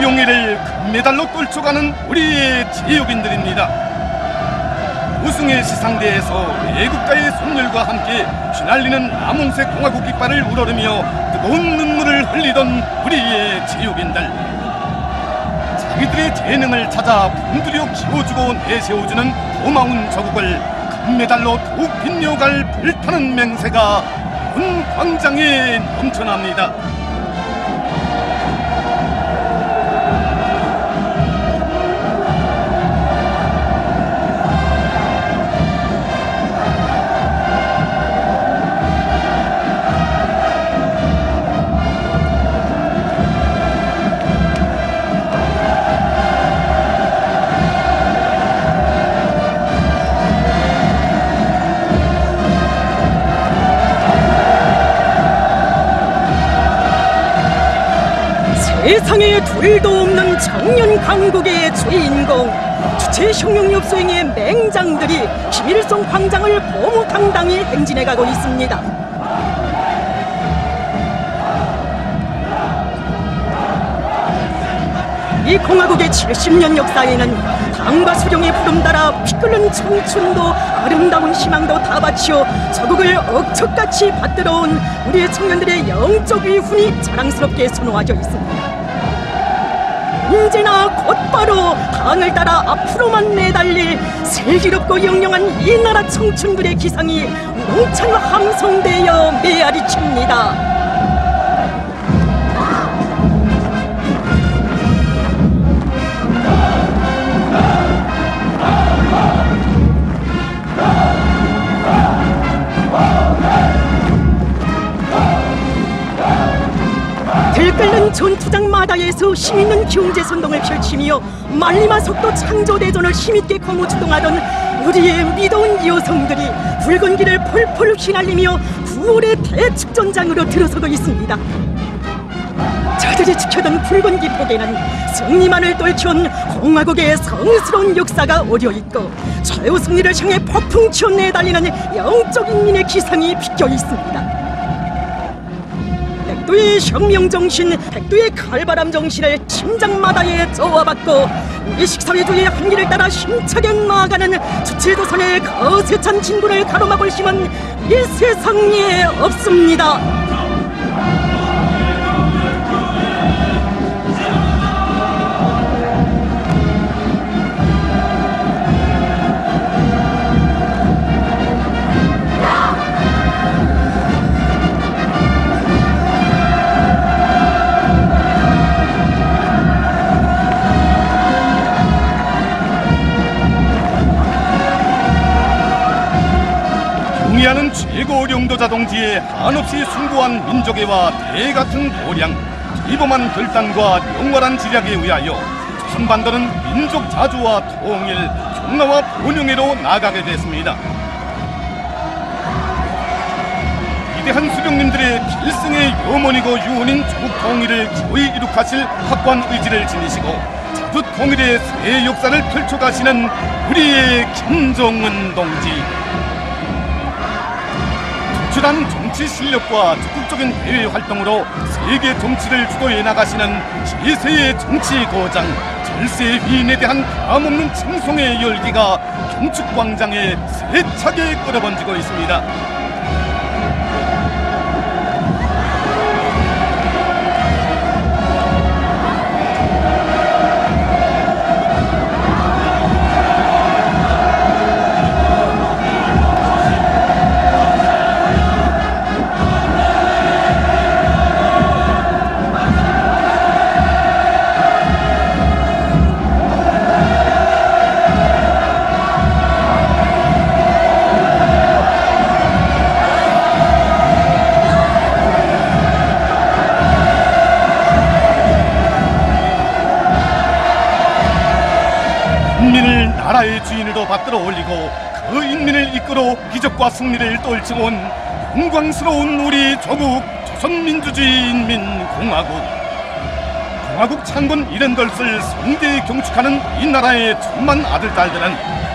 용의를 금메달로 떨쳐가는 우리의 제육인들입니다. 우승의 시상대에서 애국가의 손열과 함께 휘날리는 남홍색 공화국 깃발을 우러르며 뜨거운 눈물을 흘리던 우리의 제육인들. 자기들의 재능을 찾아 분들여 키워주고 내세워주는 고마운 저국을 금메달로 더욱 빛려갈 불타는 맹세가 온 광장에 넘쳐납니다. 둘도 없는 청년 강국의 주인공 주체 흉흉욕 수행의 맹장들이 김일성 광장을 고무당당히 행진해가고 있습니다. 이 공화국의 70년 역사에는 당과 수령의 부름 따라 피 끓는 청춘도 아름다운 희망도 다 바치어 저국을 억척같이 받들어온 우리의 청년들의 영적 위훈이 자랑스럽게 선호하져 있습니다. 언제나 곧바로 당을 따라 앞으로만 내달릴 슬기롭고 영영한 이 나라 청춘들의 기상이 우렁찬 함성되어 메아리칩니다. 전투장마다에서 힘있는 경제선동을 펼치며 말리마 속도 창조대전을 힘있게 거무주동하던 우리의 미더운 여성들이 붉은 길을 폴폴 휘날리며 9월의 대축전장으로 들어서고 있습니다. 저들이 지켜던 붉은 기폭에는 승리만을 떨쳐온 공화국의 성스러운 역사가 어려있고 최후 승리를 향해 폭풍 치어 내달리는 영적 인 민의 기상이 비껴 있습니다. 백두의 혁명 정신, 백두의 칼바람 정신을 심장마다에 쪼아받고 우리 식사회주의 한길을 따라 힘차게 나아가는 주체조선의 거세찬 진군을 가로막을 힘은 이 세상에 없습니다. 최고領도자 동지의 한없이 숭고한 민족애와 대같은 도량, 기범한 결단과 영원한 지략에 의하여 조선반도는 민족 자주와 통일, 평화와 번영회로 나가게 됐습니다. 위대한 수령님들의 필승의 염원이고 유언인 조국 통일을 기꺼이 이룩하실 확고한 의지를 지니시고 자주 통일의 새 역사를 펼쳐가시는 우리의 김정은 동지 특출한 정치 실력과 적극적인 해외 활동으로 세계 정치를 주도해 나가시는 시세의 정치 거장 절세 위인에 대한 감없는 칭송의 열기가 경축광장에 세차게 끌어번지고 있습니다. 받들어 올리고 그 인민을 이끌어 기적과 승리를 떨치고 온 영광스러운 우리 조국 조선민주주의인민공화국 공화국 창건 이랜덜스를 성대히 경축하는 이 나라의 천만 아들 딸들은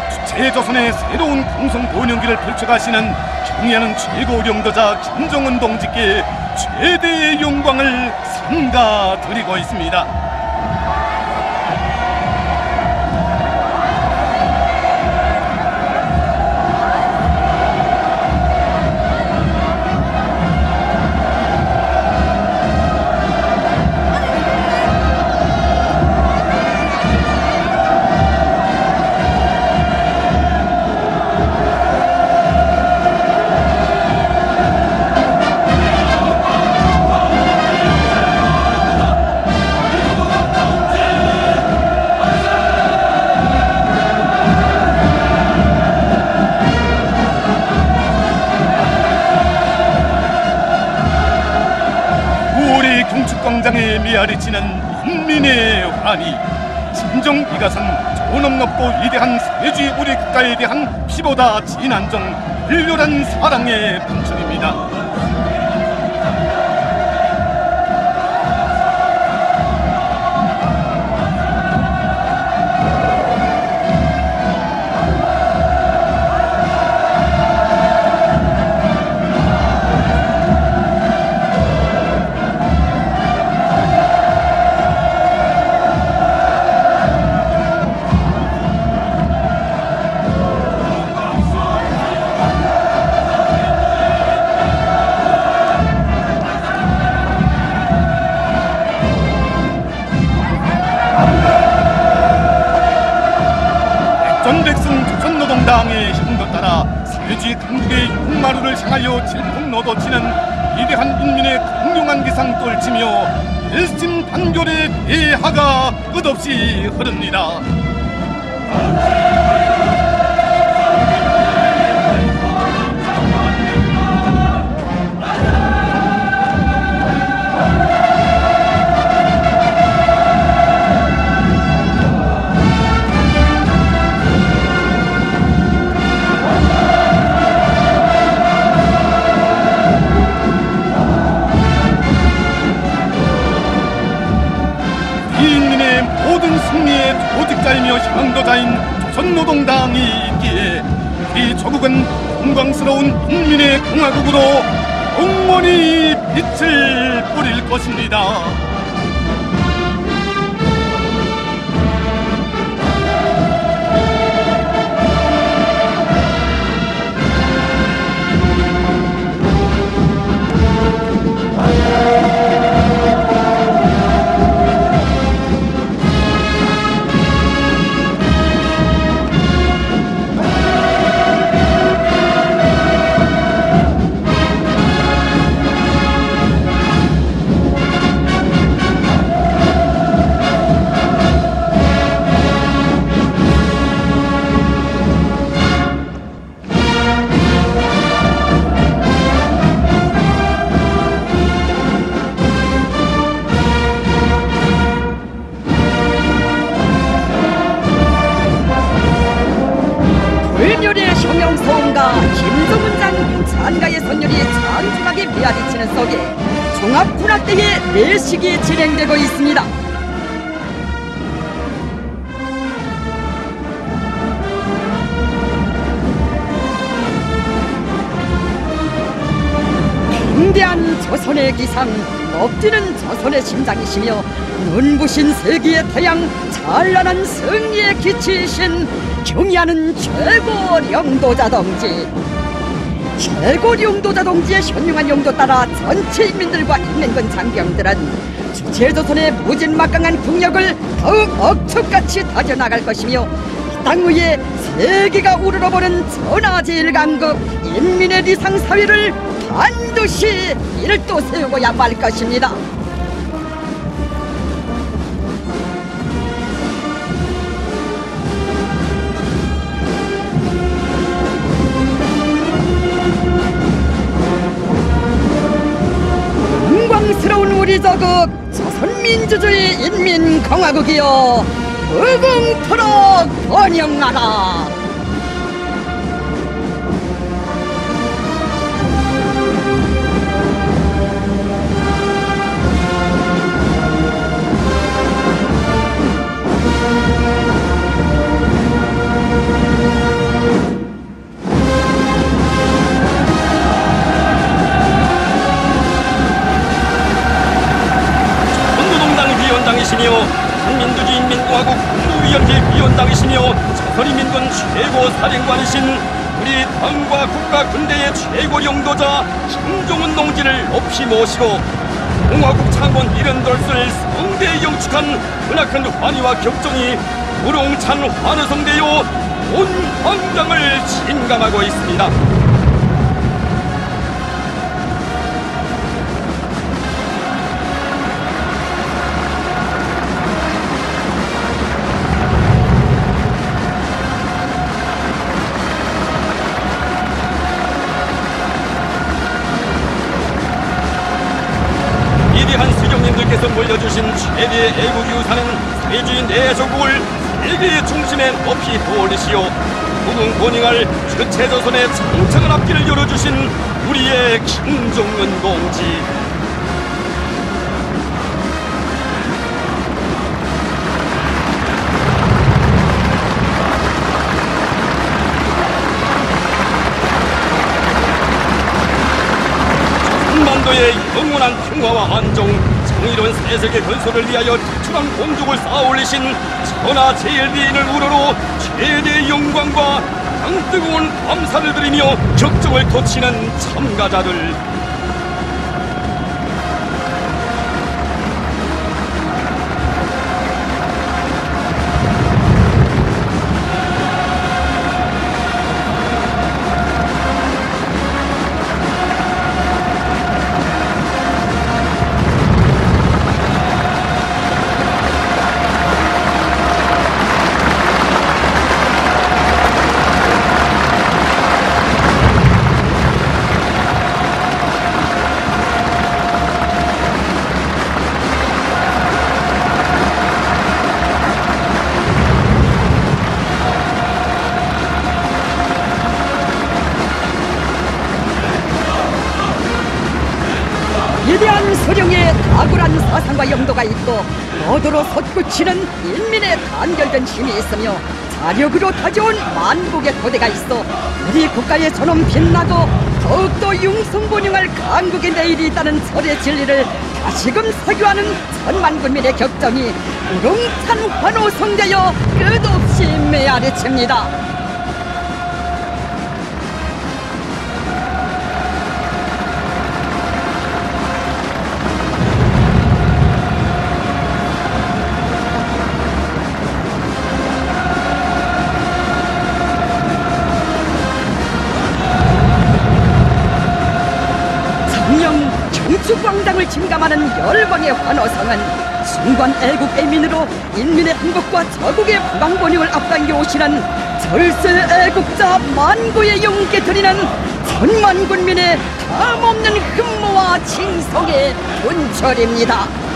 주체조선의 새로운 공성 번영기를 펼쳐가시는 경의하는 최고領도자 김정은 동지께 최대의 영광을 삼가 드리고 있습니다. 이가선 존엄 높고 위대한 세주의 우리 국가에 대한 피보다 진한 정 일렬한 사랑의 분출 사회주의 강국의 육마루를 향하여 질풍 너도치는 위대한 인민의 공룡한 기상 떨치며 일심 단결의 대하가 끝없이 흐릅니다. 향도자인 조선노동당이 있기에 이 조국은 영광스러운 인민의 공화국으로 영원히 빛을 뿌릴 것입니다. 진행되고 있습니다. 빙대한 조선의 기상, 엎드는 조선의 심장이시며 눈부신 세기의 태양, 찬란한 승리의 기치이신 경의하는 최고 영도자 동지. 최고 용도자 동지의 현명한 용도 따라 전체 인민들과 인민군 장병들은 주체조선의 무진막강한 국력을 더욱 억척같이 다져나갈 것이며 이땅 위에 세계가 우러러보는 천하제일강국 인민의 리상사회를 반드시 일도 세우고야 말 것입니다. 민주주의 인민공화국이여 무궁토록 번영하라 위원회 위원장이시며 조선인민군 최고 사령관이신 우리 당과 국가 군대의 최고 영도자 김종훈 동지를 높이 모시고 공화국 창건 이른돌을 성대히 영축한 크나큰 환희와 격정이 무롱찬 환호성대요 온 황장을 침감하고 있습니다. 주체조선의 창창한 앞길을 열어주신 우리의 김종은 동지. 한반도의 영원한 평화와 안정, 정의로운 세세계 건설을 위하여 투출한 공족을 쌓아올리신 천하 제일비인을 우러러 최대의 영광과 강뜨거운 감사를 드리며 격정을 토치는 참가자들 솟구치는 인민의 단결된 힘이 있으며 자력으로 다져온 만국의 고대가 있어 우리 국가의 존엄 빛나고 더욱더 융성본능할 강국의 내일이 있다는 설의 진리를 다시금 석유하는 천만 군민의 격정이 우렁찬 환호 성대여 끝없이 메아리칩니다. 경축광장을 침감하는 열방의 환호성은 순관 애국 애민으로 인민의 행복과 저국의 부강본영을 앞당겨 오시는 절세 애국자 만고의 용께 드리는 천만 군민의 탐없는 흠모와 칭송의 본철입니다.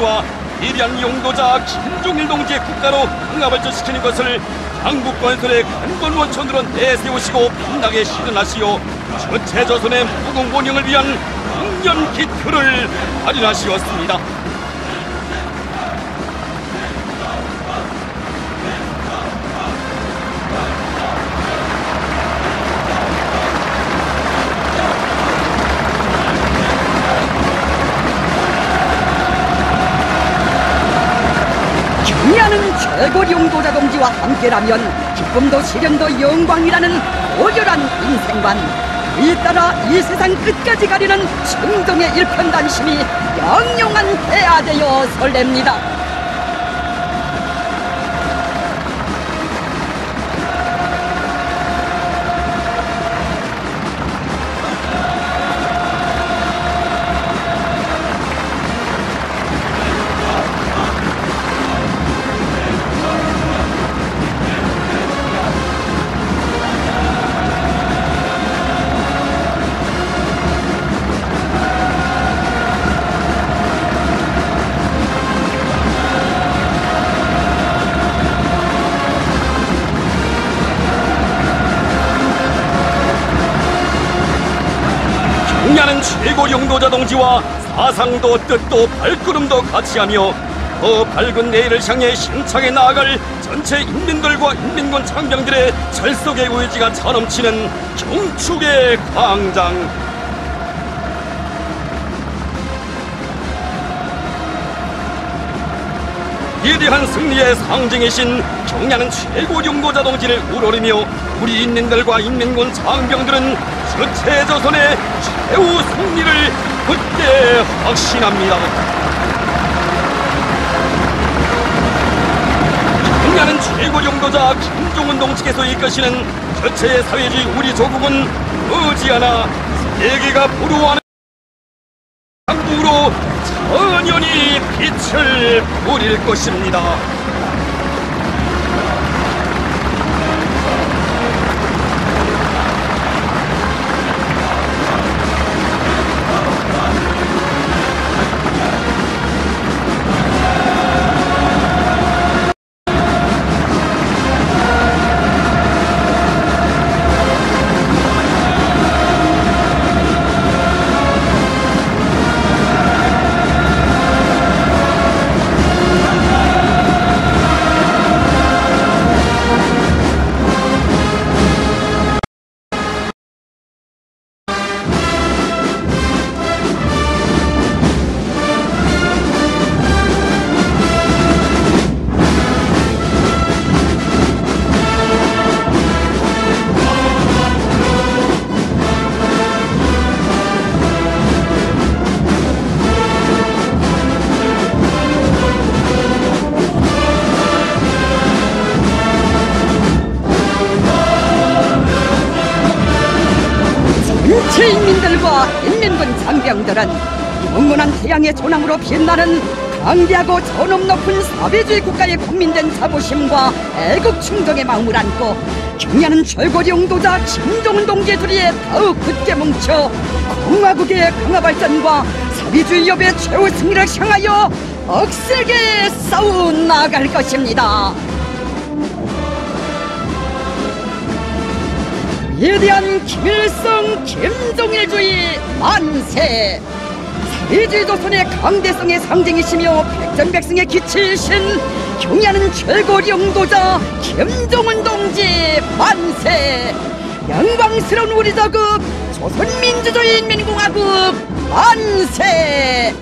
동지와 위대한 영도자 김종일 동지의 국가로 흥합을시키는 것을 한국 건설의 근본 원천으로 내세우시고 빛나게 실현하시어 전체 조선의 무공본영을 위한 강년 기표를 마련하시었습니다. 동지와 함께라면 기쁨도 시련도 영광이라는 오열한 인생관 이 따라 이 세상 끝까지 가리는 충동의 일편단심이 영영한 해야 되어 설렙니다. 동지와 사상도 뜻도 발걸음도 같이 하며 더 밝은 내일을 향해 힘차게 나아갈 전체 인민들과 인민군 장병들의 절속의 의지가 차넘치는 경축의 광장. 위대한 승리의 상징이신 경야는 최고 용도자 동지를 우러리며 우리 인민들과 인민군 장병들은 전체 조선의 최후 승리를 굳게 확신합니다. 경야는 최고 용도자 김종은 동측에서 이끄시는 전체 사회주의 우리 조국은 머지않아 세계가 부러워하는 한국으로 천연히 빛을 보릴 것입니다. 태양의 조남으로 빛나는 강대하고 전업 높은 사회주의 국가의 국민된 자부심과 애국 충정의 마음을 안고 최고 영도자 김정은 동지의 둘이에 더욱 굳게 뭉쳐 공화국의 강화 발전과 사회주의 협의 최후 승리를 향하여 억세게 싸워 나갈 것입니다. 위대한 김일성 김정일주의 만세! 사회주의 조선의 강대성의 상징이시며 백전백승의 기치이신 경의하는 최고 영도자 김정은 동지 만세! 영광스러운 우리 저국 조선민주주의 인민공화국 만세!